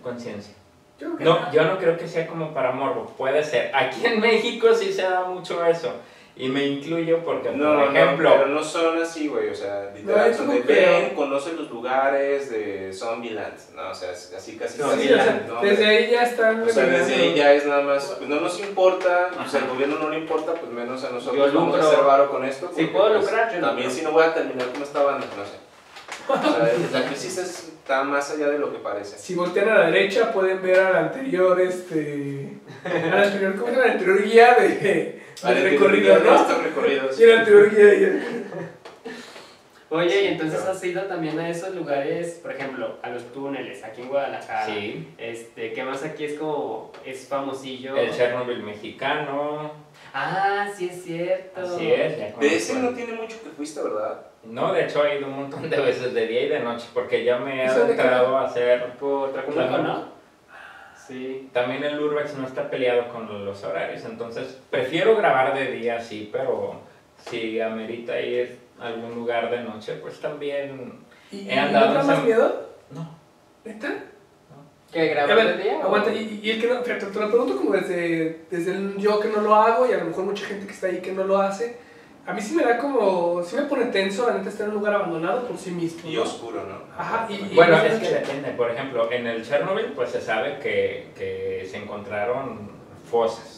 ¿Conciencia? Yo No, yo no creo que sea como para morbo, puede ser. Aquí en México sí se da mucho eso. Y me incluyo porque, No, por no, ejemplo, pero no son así, güey. O sea, literal, son no de ven, conocen los lugares de Zombieland. No, o sea, es así casi. Sí, casi, o sea, ¿no? desde ahí ya están O sea, desde ahí ya es nada más, pues no nos importa, o sea, al gobierno no le importa, pues menos a nosotros Yo vamos a lucro. hacer varo con esto. Si puedo pues, lucrar, yo También si no voy a terminar como esta banda, no sé. O sea, (laughs) la crisis está más allá de lo que parece. Si voltean a la derecha pueden ver al anterior, este... Al anterior, ¿cómo llama? Al anterior guía de, de Vale, recorrido, ¿no? estos recorridos. Y el anterior guía ya. Oye, y entonces Claro. has ido también a esos lugares, por ejemplo, a los túneles, aquí en Guadalajara. sí, Este, ¿qué más aquí es como, es famosillo? el Chernobyl mexicano, Ah, sí es cierto. así es. ya De ese no tiene mucho que fuiste, ¿verdad? No, de hecho he ido un montón de veces de día y de noche porque ya me he adentrado a hacer... Por Tracumuco, Claro. ¿no? Sí. También el Urbex no está peleado con los horarios, entonces prefiero grabar de día, sí, pero si amerita ir a algún lugar de noche, pues también... ¿Y, He y andado no te da más miedo? No. ¿Neta? ¿Qué A grabar ver, de día? o- aguanta, y, y el que no, fíjate, te lo pregunto como desde, desde el yo que no lo hago y a lo mejor mucha gente que está ahí que no lo hace. A mí sí me da como, sí me pone tenso la neta estar en un lugar abandonado por sí mismo. Y oscuro, ¿no? Ajá, y- y- Bueno, es que depende. Por ejemplo, en el Chernobyl, pues se sabe que, que se encontraron fosas.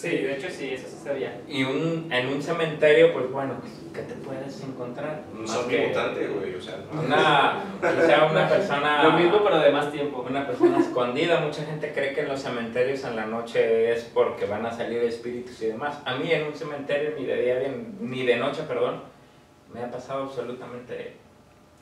Sí, de hecho sí, eso sí sabía. Y un, en un cementerio, pues bueno, ¿qué te puedes encontrar? Un Más zombie mutante, güey, o sea, no. Una, quizá una persona... Lo mismo, pero de más tiempo. Una persona escondida, mucha gente cree que en los cementerios en la noche es porque van a salir espíritus y demás. A mí en un cementerio ni de día ni de noche, perdón, me ha pasado absolutamente.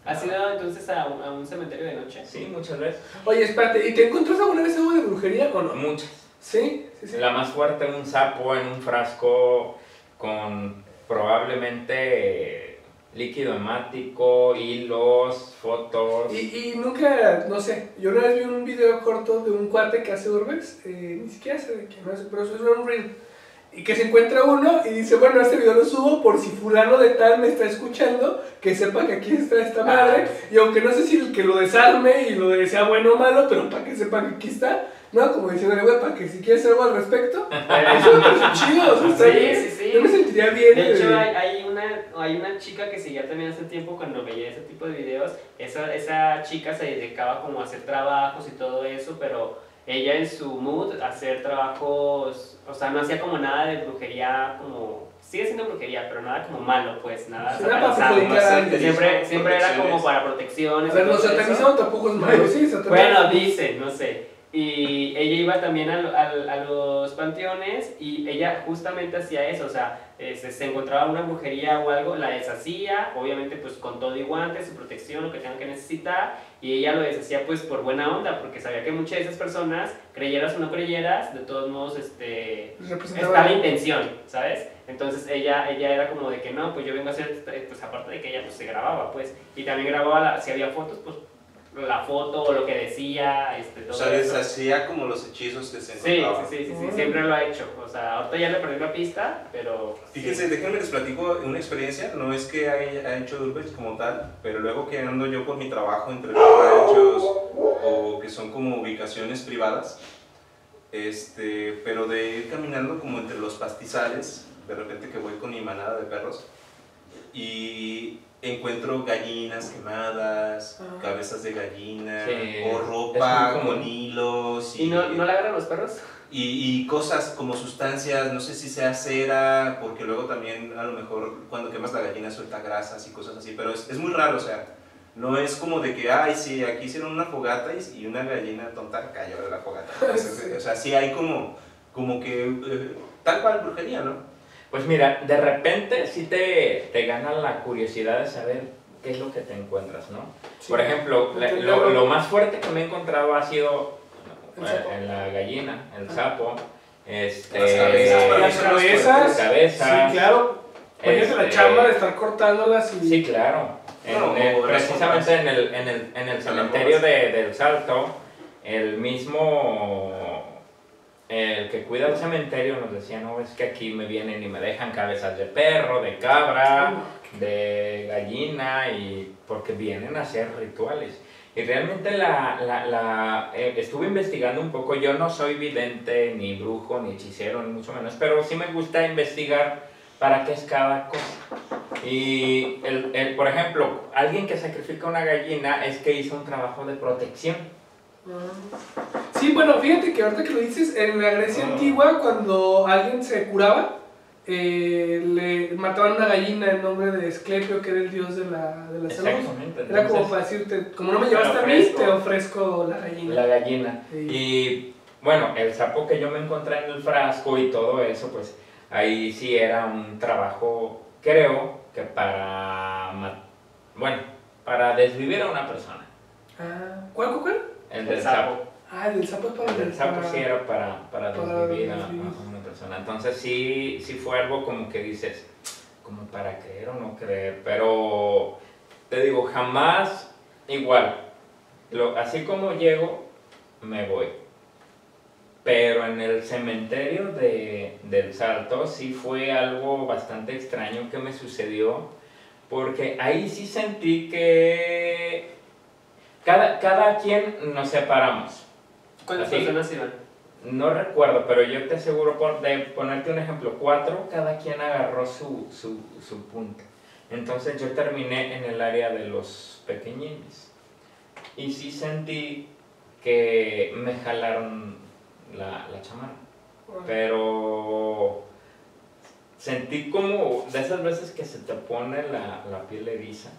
¿Has ido entonces a un, a un cementerio de noche? Sí, muchas veces. Oye, espérate, ¿y te encontraste alguna vez algo de brujería o no? Muchas. Sí, sí, sí. La más fuerte, un sapo en un frasco con probablemente líquido hemático, hilos, fotos. Y, y nunca, no sé, yo una vez vi un video corto de un cuate que hace urbex, eh, ni siquiera sé de quién pero eso es un reel, y que se encuentra uno y dice, bueno, este video lo subo por si fulano de tal me está escuchando, que sepa que aquí está esta madre, y aunque no sé si el que lo desarme y lo de sea bueno o malo, pero para que sepa que aquí está, ¿no? Como diciéndole, güey, para que si quieres algo al respecto, (laughs) eso me parece chido, o sea, Sí, sí, sí. Yo me sentiría bien. De hecho, eh, hay, hay, una, hay una chica que seguía también hace tiempo cuando veía ese tipo de videos. Esa, esa chica se dedicaba como a hacer trabajos y todo eso, pero ella en su mood, hacer trabajos, o sea, no hacía como nada de brujería, como... Sigue siendo brujería, pero nada como malo, pues, nada Sí, para a alguien. Siempre, siempre era como para protecciones. a ver, y lo todo eso. satanizado tampoco es malo, sí. Bueno, dicen, no sé. Y ella iba también a, al- a los panteones y ella justamente hacía eso, o sea, este, se encontraba una brujería o algo, la deshacía, obviamente pues con todo y guantes, su protección, lo que tengan que necesitar, y ella lo deshacía pues por buena onda, porque sabía que muchas de esas personas, creyeras o no creyeras, de todos modos, este, está la intención, ¿sabes? Entonces ella, ella era como de que no, pues yo vengo a hacer, pues aparte de que ella pues se grababa, pues, y también grababa, la- si había fotos, pues la foto o lo que decía, este, todo O sea, les eso. hacía como los hechizos que se Sí, sí, encontraban. sí, sí, sí, Mm. siempre lo ha hecho. O sea, ahorita ya le perdí la pista, pero... Fíjense, sí. déjenme les platico una experiencia, no es que haya, hecho Urbex como tal, pero luego que ando yo por mi trabajo entre los ranchos o que son como ubicaciones privadas, este, pero de ir caminando como entre los pastizales, de repente que voy con mi manada de perros y encuentro gallinas quemadas, Ah. cabezas de gallina Sí, o ropa con hilos ¿Y no, no la agarran los perros? y, y cosas como sustancias, no sé si sea cera, porque luego también a lo mejor cuando quemas la gallina suelta grasas y cosas así, pero es, es muy raro, o sea, no es como de que, ay, sí, aquí hicieron una fogata y, y una gallina tonta cayó de la fogata. O (laughs) sea, o sea, sí hay como, como que, eh, tal cual brujería, ¿no? Pues mira, de repente sí te, te gana la curiosidad de saber qué es lo que te encuentras, ¿no? Sí. Por ejemplo, la- lo, lo más fuerte que me he encontrado ha sido ¿El eh, en la gallina, el Ah. sapo, este, Las cabezas, Las más cabezas, Sí, claro. Imagínate la este, chamba de estar cortándolas y... Sí, claro. En No, el- o las precisamente en el, en el, en el cementerio de, del Salto, el mismo, el que cuida el cementerio nos decía, no, es que aquí me vienen y me dejan cabezas de perro, de cabra, de gallina, y porque vienen a hacer rituales. Y realmente la, la, la, eh, estuve investigando un poco, yo no soy vidente, ni brujo, ni hechicero, ni mucho menos, pero sí me gusta investigar para qué es cada cosa. Y, el, el, por ejemplo, alguien que sacrifica una gallina es que hizo un trabajo de protección. Sí, bueno, fíjate que ahorita que lo dices, en la Grecia Ah. antigua, cuando alguien se curaba, eh, le mataban una gallina en nombre de Esclepio, que era el dios de la, de la salud. Exactamente. Era como entonces- para decirte, como no me Te llevaste a mí, te ofrezco la gallina. La gallina. Sí. Y bueno, el sapo que yo me encontré en el frasco y todo eso, pues ahí sí era un trabajo, creo, que para, bueno, para desvivir a una persona. Ah, ¿Cuál, cuál, cuál? El El del sapo. sapo. Ah, el del sapo es para El del sapo para- sí era para, para para desvivir a, una persona. Entonces sí, sí fue algo como que dices, como para creer o no creer. Pero te digo, jamás igual. Lo, así como llego, me voy. Pero en el cementerio de, del Salto sí fue algo bastante extraño que me sucedió. Porque ahí sí sentí que cada, cada quien nos separamos. ¿Cuántas ¿Así? personas iban? No recuerdo, pero yo te aseguro por, de ponerte un ejemplo, cuatro, cada quien agarró su, su, su punto. Entonces yo terminé en el área de los pequeñines. Y sí sentí que me jalaron la, la chamarra. Pero sentí como de esas veces que se te pone la, la piel eriza.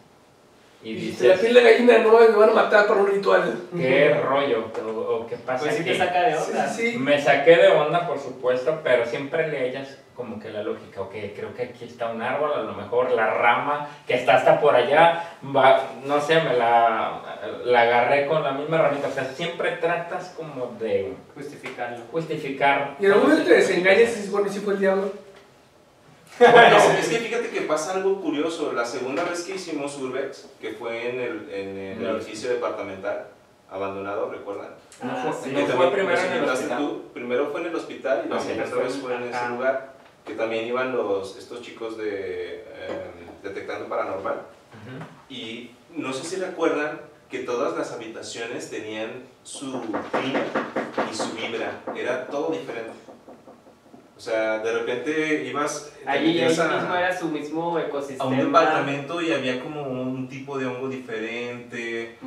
Y Dijiste, la dices, piel de gallina no me van a matar para un ritual. ¿qué rollo? ¿O, o qué pasa Pues sí aquí? te saca de Sí, onda. sí, sí. Me saqué de onda, por supuesto, pero siempre le hallas como que la lógica, ok, creo que aquí está un árbol, a lo mejor la rama que está hasta por allá, va, no sé, me la, la agarré con la misma ramita, o sea, siempre tratas como de Justificarlo. justificar. Y en algún momento te desengañas y dices, bueno, ¿y si fue el diablo? Bueno, es que fíjate que pasa algo curioso. La segunda vez que hicimos Urbex, que fue en el, en el No. edificio departamental, abandonado, ¿recuerdan? No Ah, fue- sí. no fue primero en el hospital. tú. Primero fue en el hospital y la segunda vez fue en ese Ajá. lugar, que también iban los, estos chicos de eh, Detectando Paranormal. Ujú. Y no sé si recuerdan que todas las habitaciones tenían su clima y su vibra. Era todo diferente. O sea, de repente ibas Ahí, metías a- mismo era su mismo a ecosistema. un departamento y había como un tipo de hongo diferente,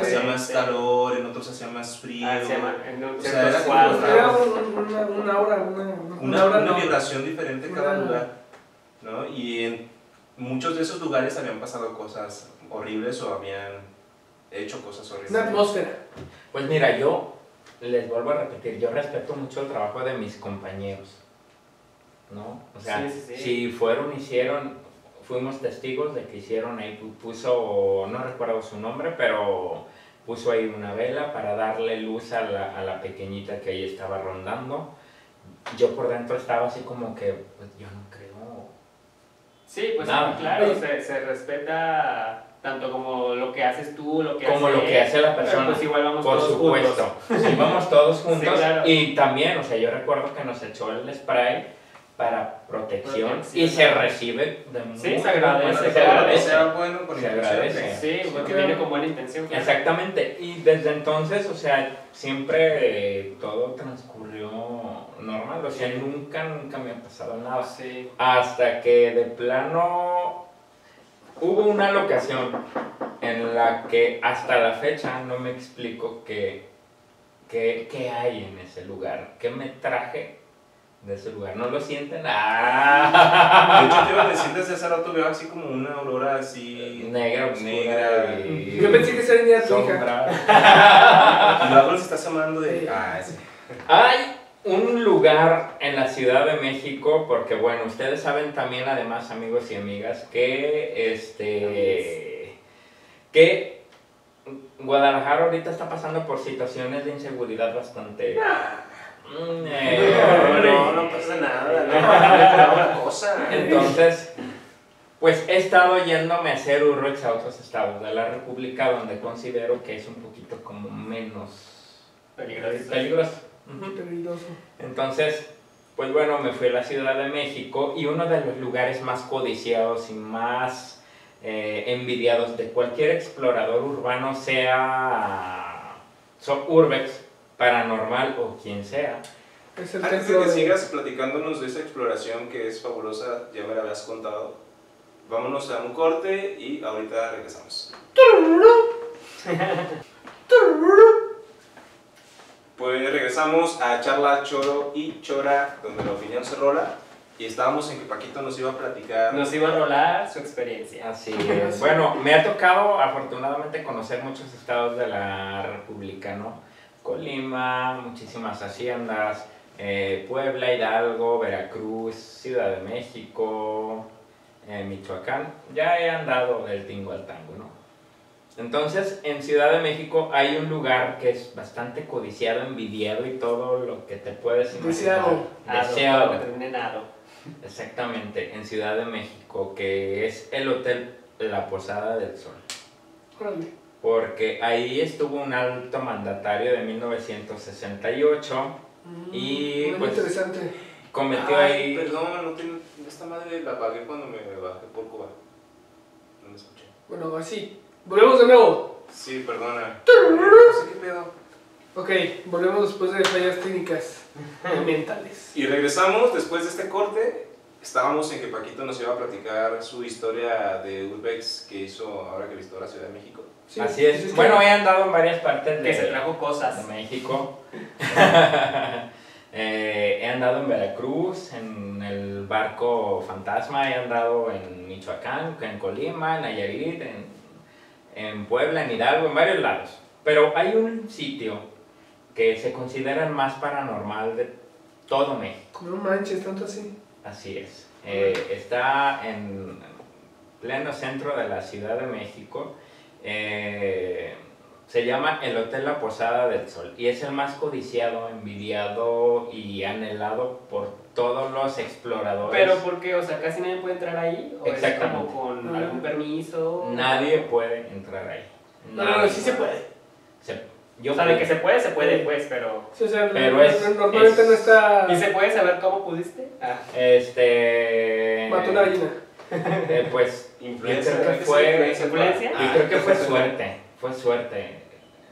hacía más calor, en otros hacía más frío. Ah, en O sea, era como. Era un- una, una aura, una, una, una aura una no. vibración diferente en cada lugar. ¿no? Y en muchos de esos lugares habían pasado cosas horribles o habían hecho cosas horribles. Una atmósfera. Pues mira, yo les vuelvo a repetir, yo respeto mucho el trabajo de mis compañeros, ¿no? O sea, Sí, sí, sí. si fueron, hicieron, fuimos testigos de que hicieron ahí, pu- puso, no recuerdo su nombre, pero puso ahí una vela para darle luz a la, a la pequeñita que ahí estaba rondando. Yo por dentro estaba así como que, pues yo no creo. Sí, pues Nada. claro, se, se respeta tanto como lo que haces tú, lo que como hace lo que hace la pero persona. Pues igual vamos Por todos supuesto. juntos. Sí, vamos todos (laughs) juntos. claro. Y también, o sea, yo recuerdo que nos echó el spray para protección, Protección. y se recibe de muy Sí, se agradece, se agradece. sea bueno con Se intención, agradece. Sí, porque claro. viene con buena intención. claro. Exactamente, y desde entonces, o sea, siempre eh, todo transcurrió normal, o sea, nunca, nunca me ha pasado nada. Sí. Hasta que de plano hubo una locación en la que hasta la fecha no me explico qué, qué, qué hay en ese lugar, qué me traje de ese lugar. ¿No lo sienten? De ¡Ah! hecho, te iba a decir desde hace rato, veo así como una aurora así. Negra, oscura Negra. y... Yo pensé que esa venía tu hija. sombra. (laughs) Y luego se está llamando de. Ah, sí. Hay un lugar en la Ciudad de México, porque bueno, ustedes saben también, además, amigos y amigas, que este que Guadalajara ahorita está pasando por situaciones de inseguridad bastante. Mm, eh, No, no, no pasa nada. No, cosa. Entonces, pues he estado yéndome a hacer urbex a otros estados de la República donde considero que es un poquito como menos Peligroso. Peligroso. Entonces, pues bueno, me fui a la Ciudad de México y uno de los lugares más codiciados y más eh, envidiados de cualquier explorador urbano, sea so- Urbex, paranormal o quien sea. Es el Antes de que de... sigas platicándonos de esa exploración que es fabulosa, ya me la habías contado. Vámonos a un corte y ahorita regresamos. (laughs) Pues regresamos a Charla Choro y Chora, donde la opinión se rola. Y estábamos en que Paquito nos iba a platicar. Nos iba a rolar su experiencia. Así (laughs) es. Bueno, me ha tocado afortunadamente conocer muchos estados de la República, ¿no? Colima, muchísimas haciendas, eh, Puebla, Hidalgo, Veracruz, Ciudad de México, eh, Michoacán. Ya he andado del tingo al tango, ¿no? Entonces, en Ciudad de México hay un lugar que es bastante codiciado, envidiado y todo lo que te puedes imaginar. Deseado. Ado, Deseado. Exactamente, en Ciudad de México, que es el Hotel La Posada del Sol. Órale. Porque ahí estuvo un alto mandatario de 1968, Mm, Y, muy pues, interesante. cometió Ay, ahí... Perdón, no tiene, esta madre la apagué cuando me bajé por Cuba. No me escuché. Bueno, así. Volvemos de nuevo. Sí, perdona. No sé qué pedo. Ok, volvemos después de fallas técnicas y mentales. Y regresamos después de este corte. Estábamos en que Paquito nos iba a platicar su historia de Urbex que hizo ahora que visitó la Ciudad de México. Sí, Así es. que- Bueno, he andado en varias partes Que se de, trajo de cosas. México. (laughs) Eh, he andado en Veracruz, en el barco Fantasma, he andado en Michoacán, en Colima, en Nayarit, en, en Puebla, en Hidalgo, en varios lados. Pero hay un sitio que se considera el más paranormal de todo México. No manches, tanto así. Así es. Eh, está en pleno centro de la Ciudad de México. Eh, se llama el Hotel La Posada del Sol y es el más codiciado, envidiado y anhelado por todos los exploradores. Pero porque, o sea, casi nadie puede entrar ahí. O es como con algún permiso. Nadie puede entrar ahí. No, no, sí se puede. Se- yo O sea, de fui. que se puede, se puede, pues, pero. Sí, o sea, Pero no- es- no- normalmente es- no está... ¿Y se puede saber cómo pudiste? Ah. Este. Mató una gallina. eh, pues. Influencia, Yo creo que fue- ser influencer ¿Influencia? para- Y creo que fue suerte, fue suerte.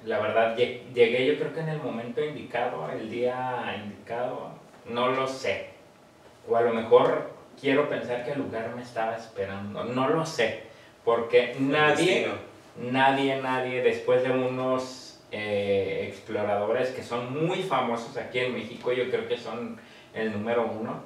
La verdad, lle- llegué yo creo que en el momento indicado, el día indicado, no lo sé. O a lo mejor quiero pensar que el lugar me estaba esperando, no lo sé. Porque nadie, nadie, nadie, después de unos eh, exploradores que son muy famosos aquí en México, yo creo que son el número uno,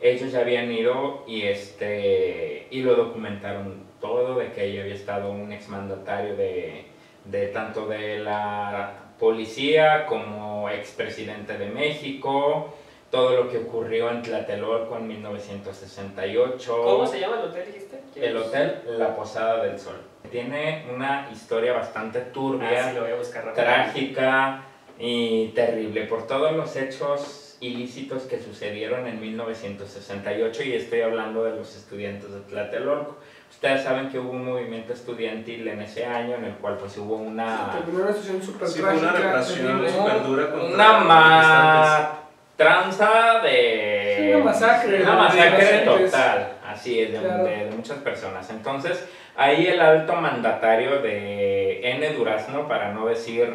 ellos ya habían ido y, este, y lo documentaron todo, de que ahí había estado un exmandatario de, de tanto de la policía como expresidente de México, todo lo que ocurrió en Tlatelolco en 1968. ¿Cómo se llama el hotel, dijiste? El hotel La Posada del Sol. Tiene una historia bastante turbia Ah, sí, lo voy a buscar rápido. trágica y terrible por todos los hechos ilícitos que sucedieron en 1968 y estoy hablando de los estudiantes de Tlatelolco. Ustedes saben que hubo un movimiento estudiantil en ese año en el cual pues hubo una... Una situación súper Sí, fue una trágica. represión terrible. súper dura contra una manifestantes. matranza de... Sí, una masacre Una masacre total, así es, de, Claro. de- de muchas personas. Entonces, ahí el alto mandatario de N. Durazno, para no decir...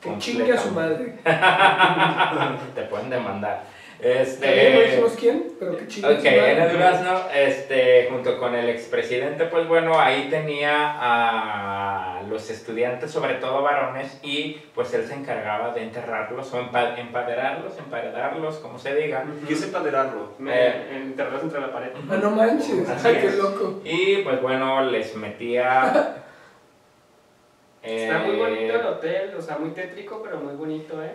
Que chingue a su madre. (laughs) Te pueden demandar. Este... dijimos quién, pero chingue a Ok. N. Durazno, este, junto con el expresidente, pues bueno, ahí tenía a los estudiantes, sobre todo varones, y pues él se encargaba de enterrarlos o empa- empaderarlos, emparedarlos, como se diga. ¿Qué es empaderarlo? Me Eh. enterrarlos entre la pared. Ah, no manches. Así Ay, qué es. loco. Y pues bueno, les metía... (laughs) Está muy eh, bonito el hotel, o sea, muy tétrico, pero muy bonito, ¿eh?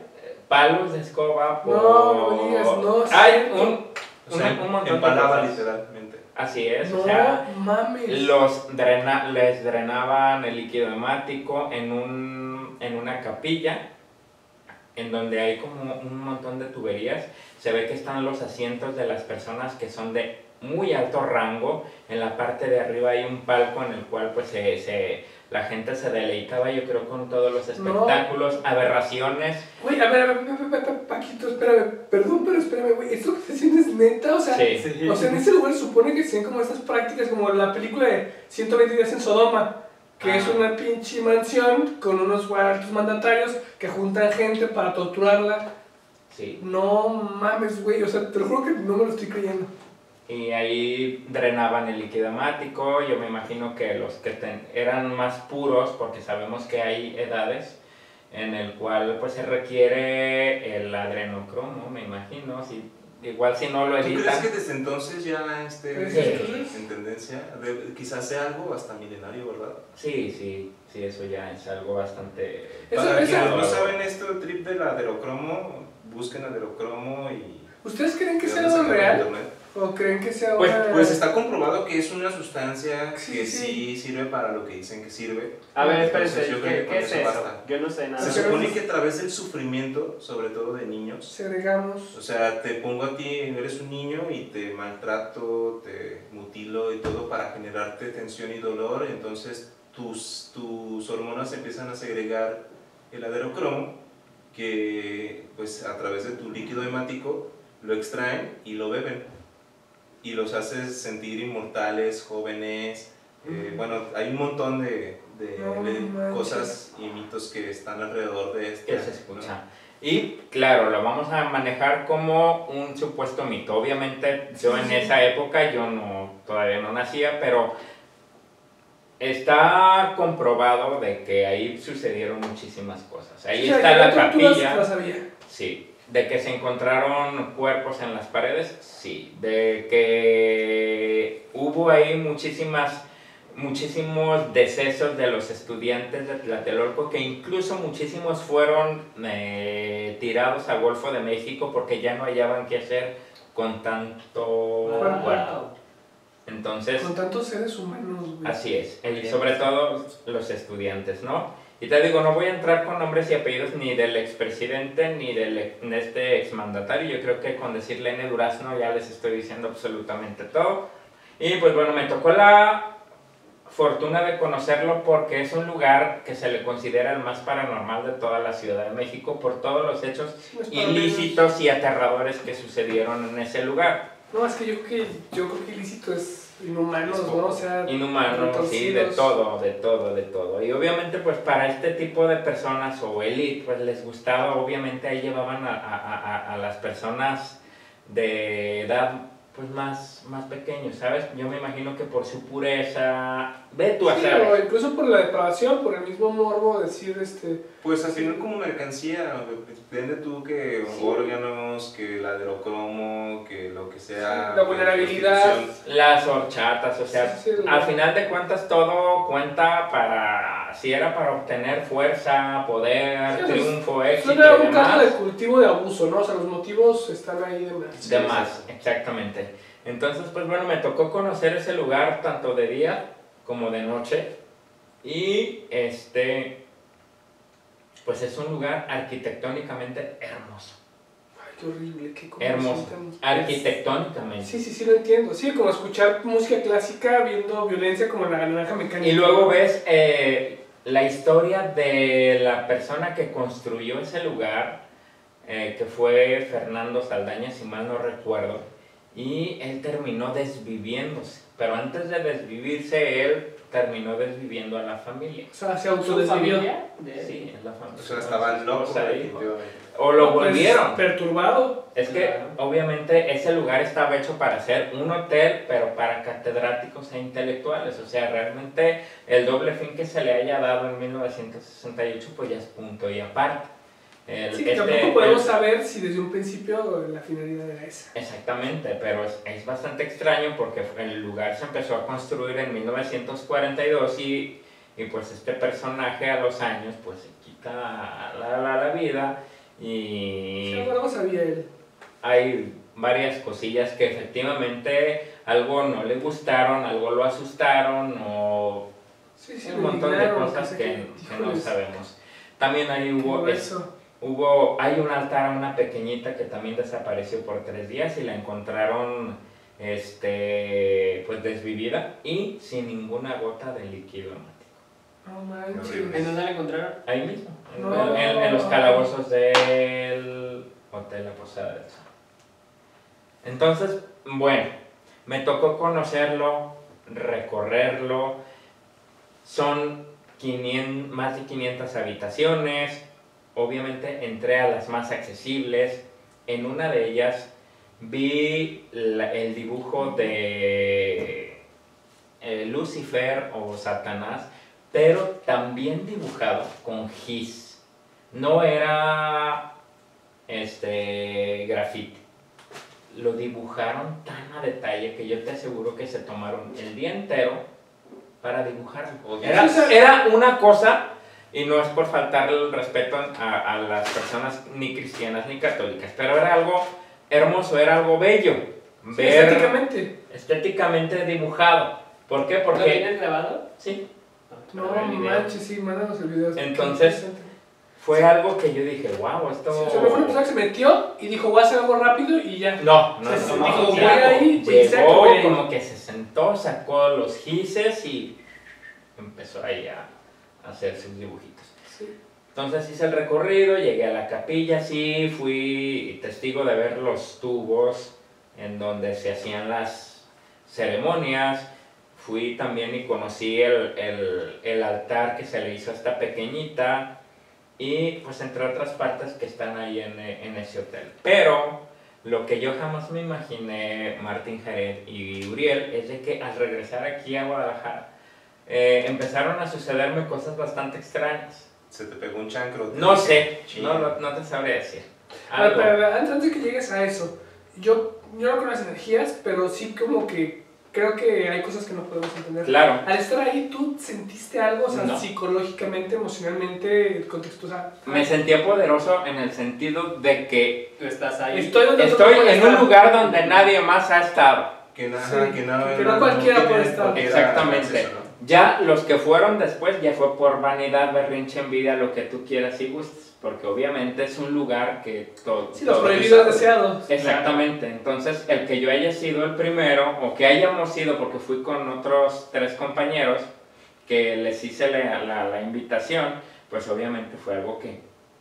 Palos de escoba por... No, no digas, no, Hay un, O sea, un, un montón de literalmente. Así es, No o sea... mames. Los drena, les drenaban el líquido hemático en, un, en una capilla, en donde hay como un montón de tuberías. Se ve que están los asientos de las personas que son de muy alto rango. En la parte de arriba hay un palco en el cual pues se, se- la gente se deleitaba, yo creo, con todos los espectáculos, aberraciones. Güey, a ver, a ver, pa- pa- Paquito, espérame. Perdón, pero espérame, güey. ¿Esto que estás es neta? O sea, Sí. o sea, en ese lugar se supone que se ven como estas prácticas, como la película de 120 días en Sodoma, que Ah. es una pinche mansión con unos altos mandatarios que juntan gente para torturarla. Sí. No mames, güey. O sea, te lo juro que no me lo estoy creyendo. Y ahí drenaban el líquido hemático. Yo me imagino que los que ten- eran más puros, porque sabemos que hay edades en el cual pues se requiere el adrenocromo, me imagino. Si, igual si no lo ¿Tú crees editan. que desde entonces ya esté Sí. en tendencia? De- quizás sea algo hasta milenario, ¿verdad? Sí, sí, sí, eso ya es algo bastante... Eso- Para quienes no saben esto, el trip del aderocromo, busquen aderocromo y... ¿Ustedes creen que ¿de sea algo real? internet? ¿O creen que sea Pues- una... Pues está comprobado que es una sustancia Sí, que sí. sí sirve para lo que dicen que sirve. A ver, Entonces, espérense, ¿qué, que qué es eso basta. Yo no sé nada. Se supone que a través del sufrimiento, sobre todo de niños, Segregamos. o sea, te pongo a ti, eres un niño y te maltrato, te mutilo y todo para generarte tensión y dolor, entonces tus, tus hormonas empiezan a segregar el aderocromo, que pues a través de tu líquido hemático lo extraen y lo beben. Y los haces sentir inmortales, jóvenes. eh, Mm. bueno, hay un montón de, de- No de manches. cosas y mitos que están alrededor de esto. que se escucha. Y claro, lo vamos a manejar como un supuesto mito. Obviamente yo en esa época yo no todavía no nacía, pero está comprobado de que ahí sucedieron muchísimas cosas. Ahí O sea, está la capilla. Sabía. Sí. De que se encontraron cuerpos en las paredes, sí. De que hubo ahí muchísimas, muchísimos decesos de los estudiantes de Tlatelolco, que incluso muchísimos fueron eh, tirados al Golfo de México porque ya no hallaban qué hacer con tanto Wow. cuerpo. Entonces, Con tantos seres humanos, güey. Así es, y sobre todo los estudiantes, ¿no? Y te digo, no voy a entrar con nombres y apellidos ni del expresidente ni del, de este exmandatario. Yo creo que con decirle N. Durazno ya les estoy diciendo absolutamente todo. Y pues bueno, me tocó la fortuna de conocerlo porque es un lugar que se le considera el más paranormal de toda la Ciudad de México por todos los hechos Sí, no es para ilícitos y aterradores que sucedieron en ese lugar. No, es que yo creo que, yo creo que ilícito es inhumano, Es ¿no? O sea, Inhumano, sí, de todo, de todo, de todo. Y obviamente pues para este tipo de personas o elite pues les gustaba, obviamente ahí llevaban a, a- a- a las personas de edad pues más, más pequeños, ¿sabes? Yo me imagino que por su pureza, ve tú a Sí, saber. o incluso por la depravación, por el mismo morbo, decir, este... Pues al final como mercancía, depende tú que Sí. órganos, que aderocromo, que lo que sea. Sí, la vulnerabilidad. Las horchatas, o sea, Sí, sí, al final de cuentas todo cuenta para, si era para obtener fuerza, poder, sea, triunfo, éxito Suena y un caso de cultivo de abuso, ¿no? O sea, los motivos están ahí de más. De más, exactamente. Entonces, pues bueno, me tocó conocer ese lugar tanto de día como de noche. Y este, pues es un lugar arquitectónicamente hermoso. Qué horrible, qué Hermoso. arquitectónicamente. Sí, sí, sí, lo entiendo. Sí, como escuchar música clásica viendo violencia como la naranja mecánica. Y luego ves eh, la historia de la persona que construyó ese lugar, eh, que fue Fernando Saldaña, si mal no recuerdo, y él terminó desviviéndose. Pero antes de desvivirse, él terminó desviviendo a la familia. O sea, se ¿Su autodesvivió. Sí, es la familia. O sea, estaban locos, O sea, definitivamente. O lo Pues, volvieron. perturbado. Es que Claro. obviamente ese lugar estaba hecho para ser un hotel, pero para catedráticos e intelectuales. O sea, realmente el doble fin que se le haya dado en 1968 pues ya es punto y aparte. El- Sí, que este- tampoco podemos el- saber si desde un principio la finalidad era esa. Exactamente, pero es, es bastante extraño porque el lugar se empezó a construir en 1942 y, y pues este personaje a los años pues se quita la, la, la vida y... Sí, algo sabía él. hay varias cosillas que efectivamente algo no le gustaron, algo lo asustaron o Sí, sí, un montón de cosas que, que no sabemos. También ahí hubo, es- grueso. Hubo, hay un altar a una pequeñita que también desapareció por tres días y la encontraron este, pues desvivida y sin ninguna gota de líquido. Horrible. ¿En dónde la encontraron? Ahí mismo, en, No. en- en los calabozos del Hotel La Posada del Sol. Entonces, bueno, me tocó conocerlo, recorrerlo. Son 500 más de 500 habitaciones. Obviamente entré a las más accesibles. En una de ellas vi la- el dibujo de eh, Lucifer o Satanás, pero también dibujado con gis. No era este graffiti. Lo dibujaron tan a detalle que yo te aseguro que se tomaron el día entero para dibujarlo. Era una cosa, y no es por faltarle el respeto a, a las personas ni cristianas ni católicas, pero era algo hermoso, era algo bello. Sí, Ver estéticamente. estéticamente dibujado. ¿Por qué? ¿Lo Porque tienes grabado? sí, No, manches, sí, mándanos el video. Entonces, fue algo que yo dije, wow, esto... Sí, o sea, no fue una persona que se metió y dijo, voy a hacer algo rápido y ya. No, no, Se- no, se no, dijo, no, voy ahí, llegó, como que se sentó, sacó los gises y empezó ahí a hacer sus dibujitos. Sí. Entonces hice el recorrido, llegué a la capilla, sí, fui testigo de ver los tubos en donde se hacían las ceremonias. Fui también y conocí el, el- el altar que se le hizo a esta pequeñita y pues entre otras partes que están ahí en, en ese hotel. Pero lo que yo jamás me imaginé, Martín Jared y Uriel, es de que al regresar aquí a Guadalajara eh, empezaron a sucederme cosas bastante extrañas. Se te pegó un chancro. No sé, no, no, no te sabré decir. A ver, Algo. pero, pero, antes de que llegues a eso, yo, yo no creo las energías, pero sí como que creo que hay cosas que no podemos entender. Claro, Al estar ahí, ¿tú sentiste algo, o sea, No. psicológicamente, emocionalmente, contexto, o sea, me sentía poderoso en el sentido de que Tú estás ahí. estoy donde estoy no en un estar. lugar donde nadie más ha estado. Que, na- Sí, que no, que no cualquiera tiene puede estar. cualquiera Exactamente. Ya los que fueron después ya fue por vanidad, berrinche, envidia, lo que tú quieras y gustes, porque obviamente es un lugar que todo... Sí, los prohibidos deseados. Exactamente, entonces el que yo haya sido el primero, o que hayamos sido, porque fui con otros tres compañeros, que les hice la, la, la invitación, pues obviamente fue algo que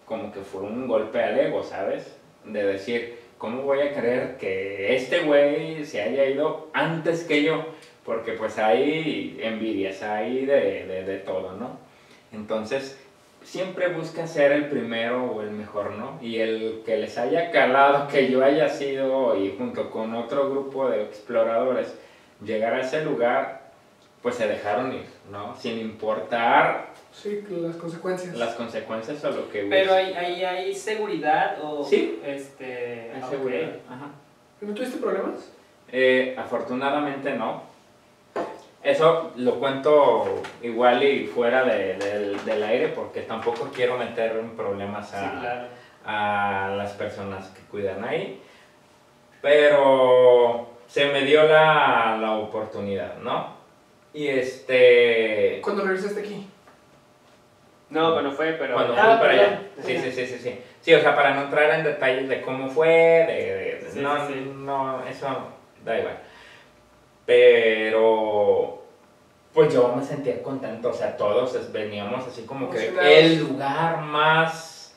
como que fue un golpe al ego, ¿sabes? De decir, ¿cómo voy a creer que este güey se haya ido antes que yo? Porque pues hay envidias, hay de, de, de todo, ¿no? Entonces, siempre busca ser el primero o el mejor, ¿no? Y el que les haya calado que yo haya sido y junto con otro grupo de exploradores llegar a ese lugar, pues se dejaron ir, ¿no? Sin importar Sí, las consecuencias. las consecuencias o lo que Pero hubiese. ahí hay, hay seguridad o... Sí. Este... En ok. seguridad, ajá. ¿No tuviste problemas? Eh, afortunadamente no. Eso lo cuento igual y fuera de- del, del aire porque tampoco quiero meter en problemas Sí, a, claro. a las personas que cuidan ahí. Pero se me dio la, la oportunidad, ¿no? Y este... Cuando regresaste aquí. No, cuando fue, pero... Cuando Ah, fui para allá. perdón. Sí, sí, sí, sí, sí. Sí, o sea, para no entrar en detalles de cómo fue, de, de- Sí, no, sí. no, eso da igual. Pero, pues yo me sentía contento, o sea, todos veníamos así como que el lugar más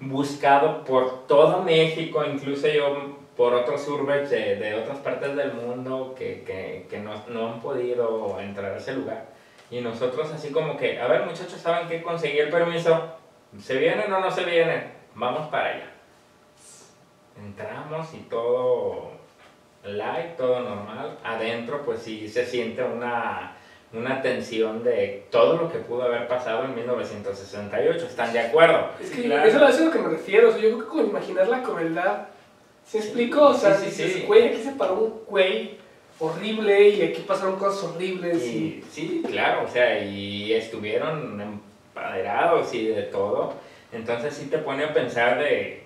buscado por todo México, incluso yo por otros urbes de, de otras partes del mundo que, que, que no, no han podido entrar a ese lugar. Y nosotros así como que, a ver muchachos, ¿saben qué? Conseguí el permiso. ¿Se vienen o no se vienen? Vamos para allá. Entramos y todo light, todo normal. Adentro pues sí se siente una, una tensión de todo lo que pudo haber pasado en 1968. ¿Están de acuerdo? Es que Claro. eso es a lo que me refiero. O sea, yo creo que con imaginar la crueldad. ¿Se explico? O sea, Sí, sí, dices, sí. güey, aquí se paró un güey horrible y aquí pasaron cosas horribles. Y... Y, sí, claro, o sea, y estuvieron empaderados y de todo. Entonces sí te pone a pensar de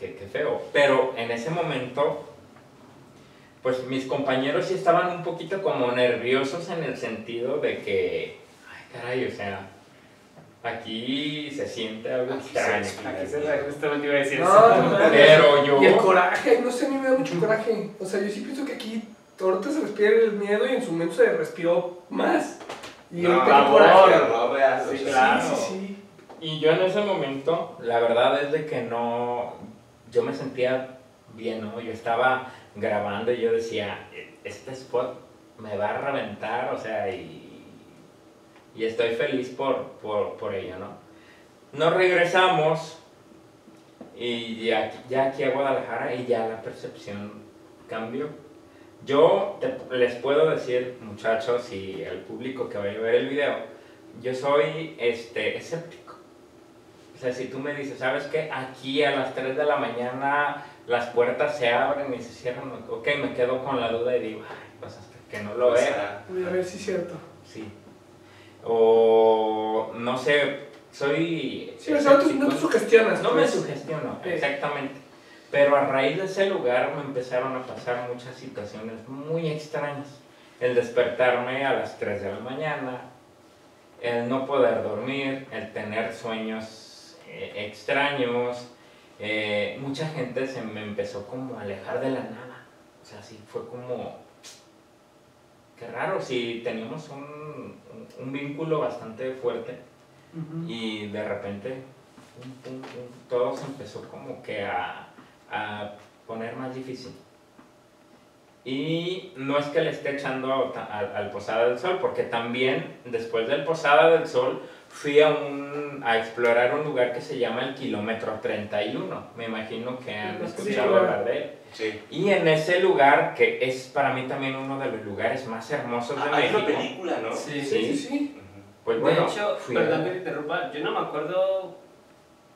que, que feo. Pero en ese momento, pues mis compañeros sí estaban un poquito como nerviosos en el sentido de que, ay caray, o sea, aquí se siente algo Aquí se extraño. explica. Aquí se la justamente iba a decir No, eso. no. Pero yo... Y el coraje, no sé, a mí me da mucho coraje. O sea, yo sí pienso que aquí ahorita se respira el miedo y en su momento se respiró más. Y No, ahorita favor, coraje. no veas, Sí, o sea, claro. Sí, sí, sí. Y yo en ese momento, la verdad es de que no, yo me sentía bien, ¿no? Yo estaba grabando y yo decía, este spot me va a reventar, o sea, y, estoy feliz por, por, por ello, ¿no? Nos regresamos y ya, ya aquí a Guadalajara y ya la percepción cambió. Yo les puedo decir, muchachos, y al público que vaya a ver el video, yo soy este, escéptico. O sea, si tú me dices, ¿sabes qué? Aquí a las 3 de la mañana las puertas se abren y se cierran, ok, me quedo con la duda y digo, ay, pues hasta que no lo vea. Voy a ver si es cierto. Sí. O no sé, soy. Sí, o sea, no te, escéptico. no te sugestionas. No me pues. sugestiono, Sí. exactamente. Pero a raíz de ese lugar me empezaron a pasar muchas situaciones muy extrañas. El despertarme a las 3 de la mañana, el no poder dormir, el tener sueños eh, extraños. Eh, mucha gente se me empezó como a alejar de la nada. O sea, sí fue como... Qué raro, si teníamos un, un- vínculo bastante fuerte y de repente pum, pum, pum, todo se empezó como que a, a poner más difícil. Y no es que le esté echando al Posada del Sol, porque también después del Posada del Sol fui a, un, a explorar un lugar que se llama el Kilómetro 31. Me imagino que han escuchado hablar de él. sí. Y en ese lugar, que es para mí también uno de los lugares más hermosos de Ah, hay una México, película, ¿no? Sí. Sí, sí, sí. Pues bueno, de hecho, fui a- perdón que te interrumpa, yo no me acuerdo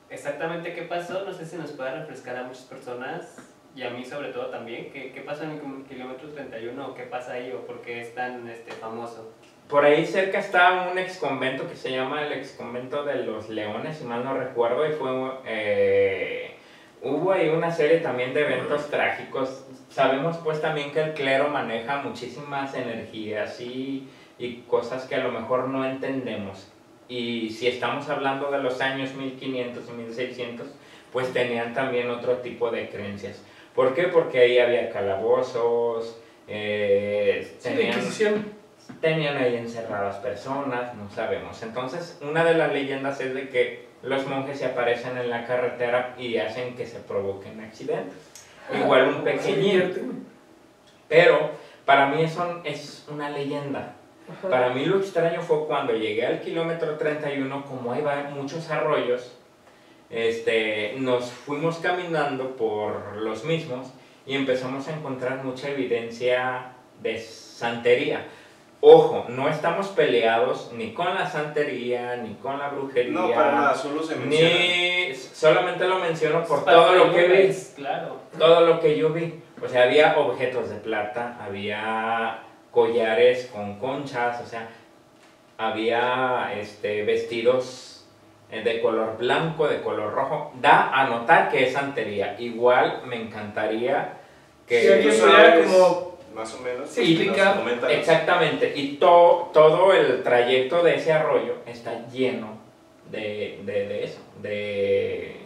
exactamente qué pasó, no sé si nos puede refrescar a muchas personas y a mí sobre todo también, qué, qué pasó en el kilómetro 31 o qué pasa ahí o por qué es tan este, famoso. Por ahí cerca está un ex convento que se llama el ex convento de los leones, si mal no recuerdo, y fue, eh, hubo ahí una serie también de eventos trágicos. Sabemos pues también que el clero maneja muchísimas energías y, y cosas que a lo mejor no entendemos. Y si estamos hablando de los años 1500 y 1600, pues tenían también otro tipo de creencias. ¿Por qué? Porque ahí había calabozos, eh, Sí, la tenían- Inquisición. Tenían ahí encerradas personas, no sabemos. Entonces, una de las leyendas es de que los monjes se aparecen en la carretera y hacen que se provoquen accidentes. Igual un pequeñín. divierten. Pero para mí eso es una leyenda. Para mí lo extraño fue cuando llegué al kilómetro 31, como hay muchos arroyos, este, nos fuimos caminando por los mismos y empezamos a encontrar mucha evidencia de santería. Ojo, no estamos peleados ni con la santería, ni con la brujería, No, para nada, solo se menciona. ni solamente lo menciono por Para todo lo que vi ves, Claro. todo lo que yo vi. O sea, había objetos de plata, había collares con conchas, o sea, había este, vestidos eh, de color blanco, de color rojo. Da a notar que es santería. Igual me encantaría que... Sí, pudiera como- Más o menos. Sí, nos explicar. comentas. Exactamente, y to- todo el trayecto de ese arroyo está lleno de, de- de eso, de,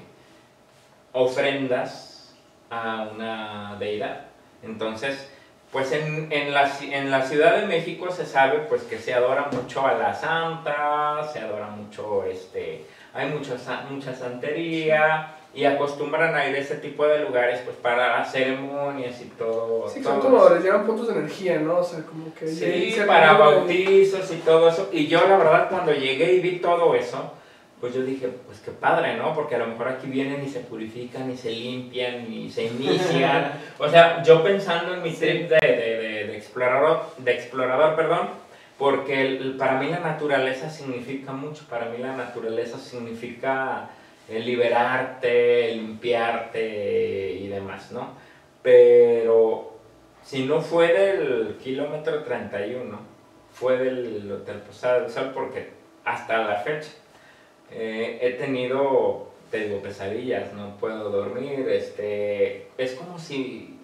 ofrendas a una deidad. Entonces, pues en, en, la, en la Ciudad de México se sabe pues que se adora mucho a la santa, se adora mucho, este, hay mucha, mucha santería y acostumbran a ir a ese tipo de lugares pues para ceremonias y todo. Sí, son como, les llevan puntos de energía, ¿no? O sea, como que... Sí, para bautizos y todo eso. Y yo la verdad cuando llegué y vi todo eso, pues yo dije, pues qué padre, ¿no? Porque a lo mejor aquí vienen y se purifican y se limpian y se (laughs) inician. o sea, yo pensando en mi trip de, de, de- de explorador, de explorador, perdón, porque el- para mí la naturaleza significa mucho. Para mí la naturaleza significa liberarte, limpiarte y demás, ¿no? Pero si no fue del kilómetro 31, fue del Hotel Posada del Sol porque hasta la fecha eh, he tenido, te pesadillas, no puedo dormir, este, es como si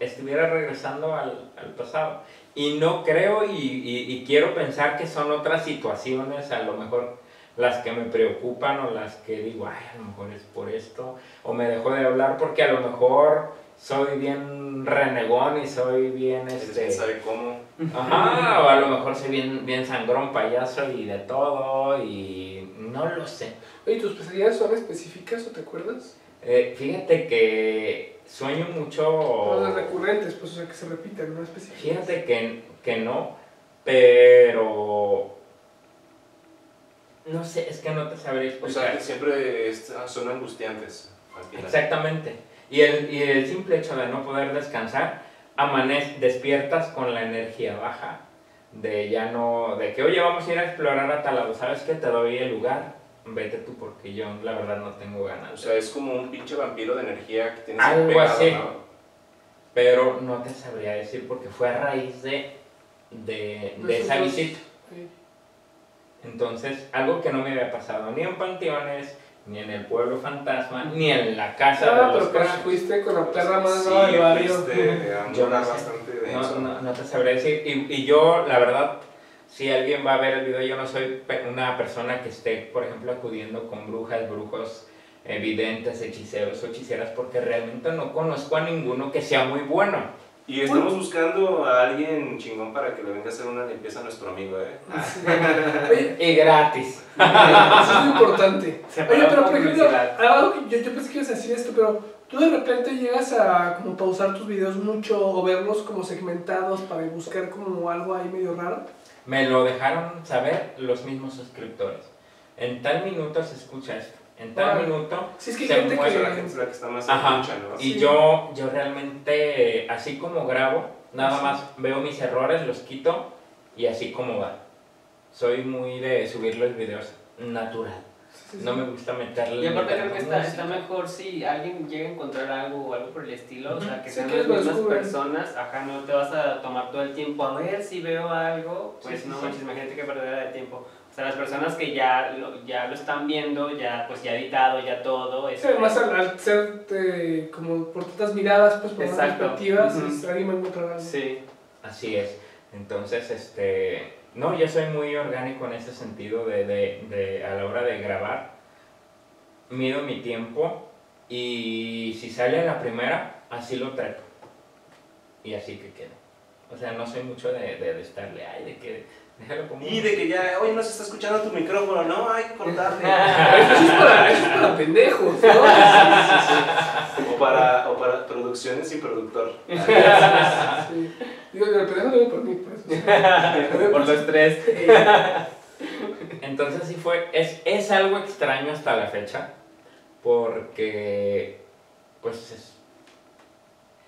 estuviera regresando al, al pasado. Y no creo y- y quiero pensar que son otras situaciones, a lo mejor las que me preocupan o las que digo, ay, a lo mejor es por esto, o me dejo de hablar porque a lo mejor soy bien renegón y soy bien, este, sabe cómo. Ajá, o a lo mejor soy bien, bien sangrón, payaso y de todo, y no lo sé. Oye, ¿tus pesadillas son específicas o te acuerdas? Eh, fíjate que sueño mucho. O las recurrentes, pues, o sea, que se repiten, no específicas. Fíjate que, que no, pero. No sé, es que no te sabría O explicar. sea, que siempre es- son angustiantes. al final. Exactamente. Y el, y el simple hecho de no poder descansar, amanece, despiertas con la energía baja, de ya no, de que oye vamos a ir a explorar a tal lado, ¿sabes qué? Te doy el lugar, vete tú porque yo la verdad no tengo O ganas. sea, es como un pinche vampiro de energía que tienes ahí Algo pegado, así. ¿no? Pero no te sabría decir porque fue a raíz de, de, de esa visita. Sí. Entonces, algo que no me había pasado ni en panteones, ni en el pueblo fantasma, ni en la casa Ah, de los pero fuiste con la perra más Sí, del barrio. fuiste Yo no bastante No, no, no te sabré decir. Y, y yo, la verdad, si alguien va a ver el video, yo no soy pe- una persona que esté, por ejemplo, acudiendo con brujas, brujos, evidentes, hechiceros o hechiceras, porque realmente no conozco a ninguno que sea muy bueno. Y estamos buscando a alguien chingón para que le venga a hacer una limpieza a nuestro amigo, ¿eh? Sí. (laughs) Oye, Y gratis. (laughs) eso es importante. (laughs) Oye, pero por ejemplo, algo que yo, yo pensé que ibas a decir esto, pero tú de repente llegas a como pausar tus videos mucho o verlos como segmentados para buscar como algo ahí medio raro. Me lo dejaron saber los mismos suscriptores. En tal minuto se escucha esto. En tal minuto Sí, es que hay gente que... gente es la que está más Ajá. escucha, ¿no? Y Sí. yo, yo realmente, así como grabo, nada Sí. más veo mis errores, los quito y así como va. Soy muy de subir los videos natural. sí, sí. No me gusta meterle. Y aparte creo que está, está mejor si alguien llega a encontrar algo o algo por el estilo, o sea, que Sí, sean las mismas personas, ajá, no te vas a tomar todo el tiempo a ver si veo algo, pues no sí. manches, imagínate que perdera de tiempo. O sea, las personas que ya lo, ya lo están viendo, ya pues ya editado, ya todo, Sí, este, además al, al ser eh, como por tantas miradas, pues por tantas perspectivas, alguien va a encontrar algo. Sí, Así es. Entonces, este. No, yo soy muy orgánico en ese sentido de, de, de a la hora de grabar. Mido mi tiempo y si sale a la primera, así lo traigo. Y así que queda. O sea, no soy mucho de, de, de estarle, ay, de que. Y de que ya, oye, no se está escuchando tu micrófono, ¿no? Hay que cortarle. (laughs) Eso es para, eso es para pendejos, ¿no? o, para, o para producciones sin productor. (laughs) Sí. Digo, de pendejo no por mí, pues. (laughs) por los tres. Entonces sí fue, es, es algo extraño hasta la fecha, porque, pues, es-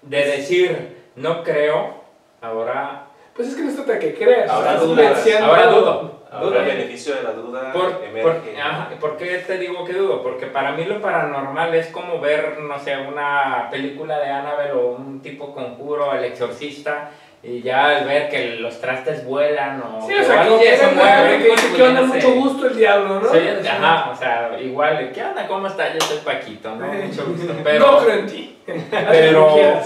de decir, no creo, ahora, Pues es que no se trata que creas, Ahora dudas, ahora dudo. Ahora el beneficio de la duda Por, por, emerge. ajá, ¿Por qué te digo que dudo? Porque para mí lo paranormal es como ver, no sé, una película de Annabelle o un tipo conjuro, el exorcista, y ya al ver que los trastes vuelan o Sí, que o sea, algo que se mueve, que onda pues, mucho gusto el diablo, ¿no? Sí, ajá, o sea, igual, ¿qué onda? ¿Cómo estás? Yo soy Paquito, ¿no? Mucho gusto. (laughs) No Pero, creo en ti. (laughs) Pero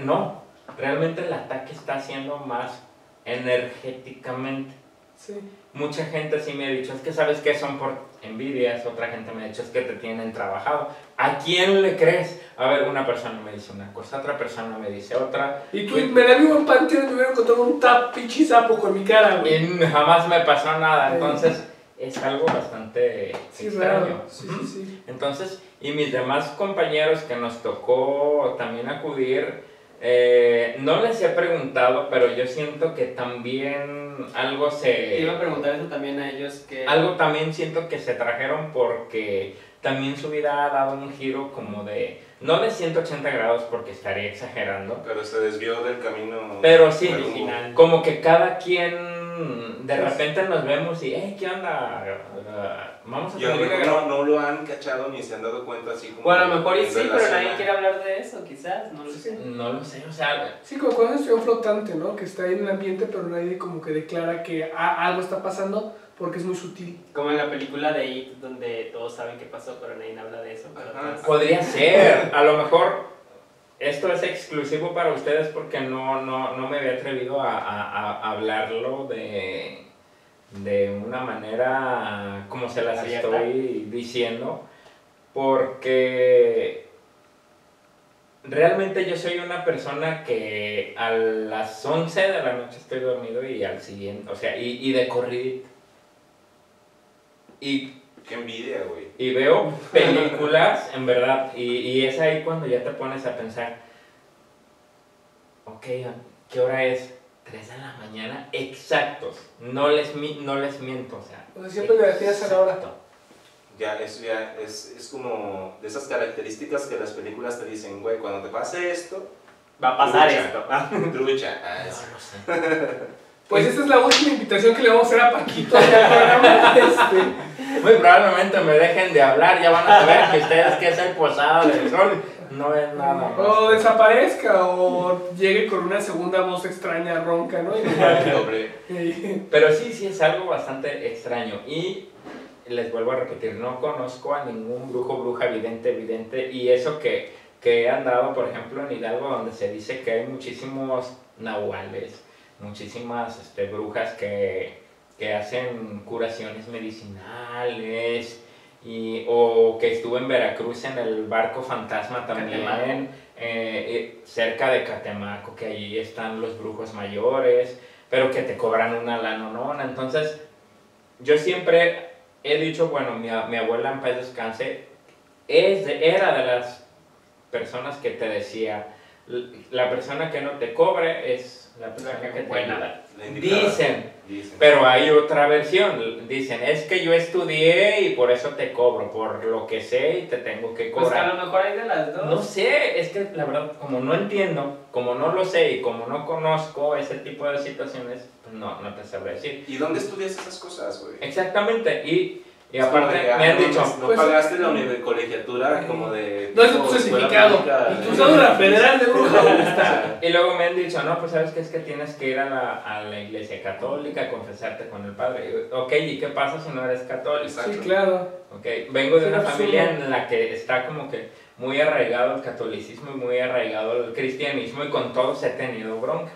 no, realmente el ataque está siendo más energéticamente. Sí. mucha gente sí me ha dicho, es que sabes que son por envidias, otra gente me ha dicho, es que te tienen trabajado. ¿A quién le crees? A ver, una persona me dice una cosa, otra persona me dice otra. Y tú, me da un panteón y me hubieran encontrado un tap sapo con mi cara, güey. Y jamás me pasó nada, entonces es algo bastante Sí, extraño. sí, sí. Entonces, y mis demás compañeros que nos tocó también acudir, eh, no les he preguntado, pero yo siento que también algo Te se... iba a preguntar eso también a ellos que... Algo también siento que se trajeron porque también su vida ha dado un giro como de, no de 180 grados porque estaría exagerando, Pero se desvió del camino. pero sí, original. como que cada quien de repente nos vemos y, hey, ¿qué onda? Vamos a Y a lo salir a mejor grabar". no, no lo han cachado ni se han dado cuenta así como. Bueno, a lo mejor y sí, pero nadie quiere hablar de eso, quizás, no lo Sí. sé. No lo sé, o sea, Sí, como cuando es un flotante, ¿no? Que está ahí en el ambiente, pero nadie como que declara que a- algo está pasando porque es muy sutil. Como en la película de It, donde todos saben qué pasó, pero nadie habla de eso. pero Ajá. todos- Podría ser, a lo mejor esto es exclusivo para ustedes porque no, no, no me había atrevido a, a- a hablarlo de, de una manera como se las Abierta. estoy diciendo, porque realmente yo soy una persona que a las 11 de la noche estoy dormido y al siguiente, o sea, y, y de corrido. Y Qué envidia, güey. y veo películas, en verdad, y, y es ahí cuando ya te pones a pensar, ok, ¿qué hora es? 3 de la mañana, exactos, no les, mi- no les miento, o sea. Siempre le atinas a la hora. Ya, eso ya es, es como de esas características que las películas te dicen, güey, cuando te pase esto. Va a pasar trucha. esto. (laughs) (laughs) Trucha. Ah, No lo sé. (laughs) Pues esta es la última invitación que le vamos a hacer a Paquito. (laughs) Este, Muy probablemente me dejen de hablar, ya van a saber que ustedes que es el posada del sol, no es nada más. o desaparezca o llegue con una segunda voz extraña, ronca, ¿no? Y- Pero sí, sí es algo bastante extraño. Y les vuelvo a repetir, no conozco a ningún brujo, bruja, vidente, vidente. Y eso que, que he andado, por ejemplo, en Hidalgo, donde se dice que hay muchísimos nahuales, muchísimas este, brujas que, que hacen curaciones medicinales. Y, o que estuve en Veracruz en el barco fantasma también, eh, eh, cerca de Catemaco, que allí están los brujos mayores pero que te cobran una lanonona. Entonces, yo siempre he dicho, bueno, mi, mi abuela en paz descanse, es de- era de las personas que te decía, "L- la persona que no te cobre es la persona que que te ayuda. Dicen, Dicen. pero hay otra versión, dicen, es que yo estudié y por eso te cobro, por lo que sé y te tengo que Pues que cobrar. a lo mejor hay de las dos. No sé, es que la verdad, como no entiendo, como no lo sé y como no conozco ese tipo de situaciones, pues no, no te sabré decir. ¿Y dónde estudias esas cosas, güey? Y, y aparte me han no, dicho, No, Pues- pagaste la colegiatura como de. No es tu certificado. pública, Y tu de- cédula federal de bruja, y luego me han dicho, no, pues sabes que es que tienes que ir a la, a la iglesia católica a confesarte con el padre. Y, Ok, ¿y qué pasa si no eres católico? Sí, claro. Ok, vengo de Sí, una familia en la que está como que muy arraigado el catolicismo y muy arraigado el cristianismo y con todos he tenido bronca.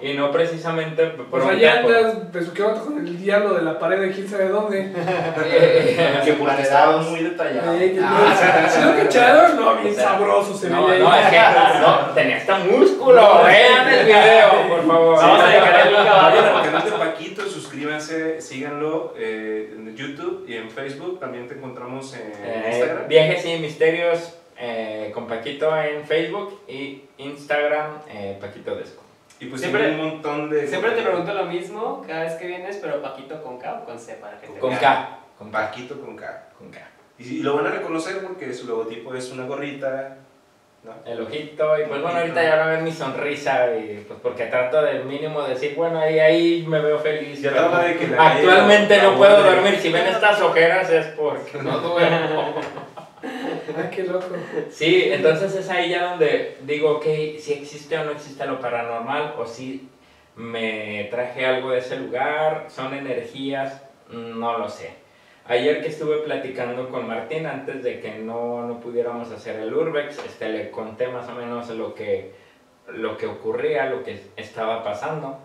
Y no precisamente Pues bronca allá por- andas besuqueándote con el diablo de la pared de quién sabe dónde. (laughs) Que porque estaba muy detallado. Eh, que Ah, no- ¿Sí lo cacharon? No, bien O sea, sabroso se No, veía no, ahí. es que no, tenía hasta músculo. Vean el video, por favor. Vamos a dejar el canal de Paquito, suscríbanse, síganlo eh, en YouTube y en Facebook. También te encontramos en Eh, Instagram. viajes y misterios eh, con Paquito en Facebook y Instagram eh, Paquito Desco. Y pues Siempre- siempre un montón de. Siempre te pregunto lo mismo cada vez que vienes, pero Paquito con K o con C para que te Con. K. Con K. Paquito con K. Con K. Y, y lo van a reconocer porque su logotipo es una gorrita. ¿no? El ojito, y pues bueno, ahorita ya van a ver mi sonrisa, y pues porque trato del mínimo decir, bueno, ahí, ahí me veo feliz. Ya pero de que la Actualmente no puedo dormir, si ven estas ojeras es porque no duermo. (laughs) (laughs) Qué loco. Sí, entonces es ahí ya donde digo, ok, si existe o no existe lo paranormal, o si me traje algo de ese lugar, son energías, no lo sé. Ayer que estuve platicando con Martín antes de que no, no pudiéramos hacer el Urbex, este, le conté más o menos lo que, lo que ocurría, lo que estaba pasando.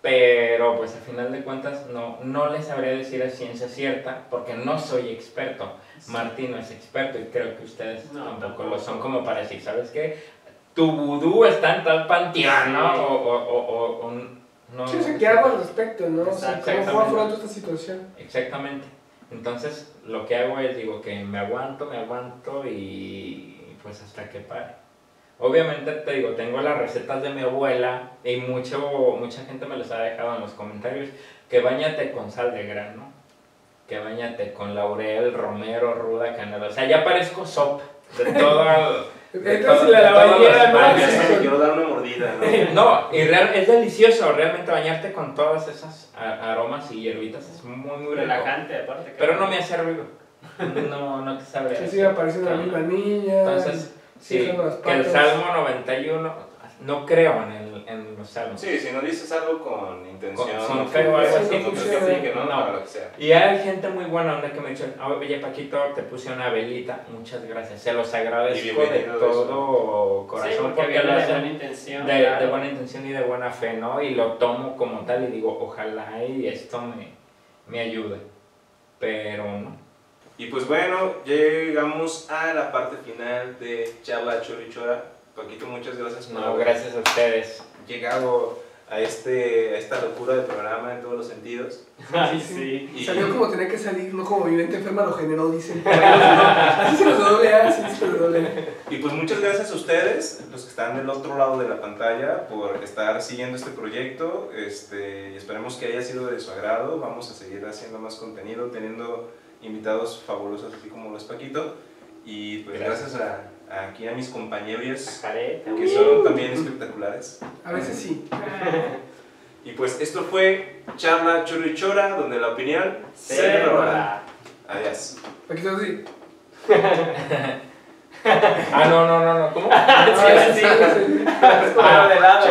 pero pues al final de cuentas no, no les sabría decir a ciencia cierta porque no soy experto. Martín no es experto y creo que ustedes No, tampoco, lo son como para decir, ¿sabes qué? Tu vudú está en tal panteón, ¿no? Sí. O, o, o, o- o no. Sí, o sea, ¿qué hago al respecto, no? O sea, ¿cómo afronto esta situación? Exactamente. Entonces, lo que hago es, digo, que me aguanto, me aguanto y pues hasta que pare. Obviamente, te digo, tengo las recetas de mi abuela y mucho, mucha gente me los ha dejado en los comentarios, que bañate con sal de grano, que bañate con laurel, romero, ruda, canela. O sea, ya parezco sop de todo el- de Entras todo- en la. Sí, quiero dar una mordida, ¿no? (laughs) No, y real- es delicioso realmente bañarte con todas esas aromas y hierbitas, es muy, muy rico. Relajante, aparte. Pero no me hace ruido. No, no te sabré. Que decir. sigue apareciendo la misma niña. Entonces, sí, que el. Salmo 91, no creo en, el, en los salmos. Sí, si no dices algo con intención, Con- con o fe o algo así, no no creo que ¿no? No. Para lo que sea. Y hay gente muy buena onda que me ha dicho, "Ah, oye Paquito, te puse una velita, muchas gracias, se los agradezco de de todo Sí, corazón porque porque lo de buena intención. de, de claro. buena intención y de buena fe, ¿no? Y lo tomo como tal y digo, ojalá y esto me, me ayude, pero no. Y pues bueno, llegamos a la parte final de Charla Chorichora. Paquito, muchas gracias por No, haber gracias a ustedes. llegado a, este, a esta locura de programa en todos los sentidos. (laughs) Ay, sí. Y- Salió como tenía que salir, no como vivente enferma lo generó, dicen. (laughs) Así se los doble, así se los doble. Y pues muchas gracias a ustedes, los que están del otro lado de la pantalla, por estar siguiendo este proyecto. Este, y esperemos que haya sido de su agrado. Vamos a seguir haciendo más contenido, teniendo invitados fabulosos así como los Paquito. Y pues Gracias. gracias, a aquí a mis compañeros que son también espectaculares. A veces sí. (laughs) Y pues esto fue Charla Chorichora, donde la opinión Se rola. Adiós. Aquí está (laughs) así. Ah, no, no, no, no, ¿cómo? (laughs) Ah, sí, sí, sí. Pero de lado.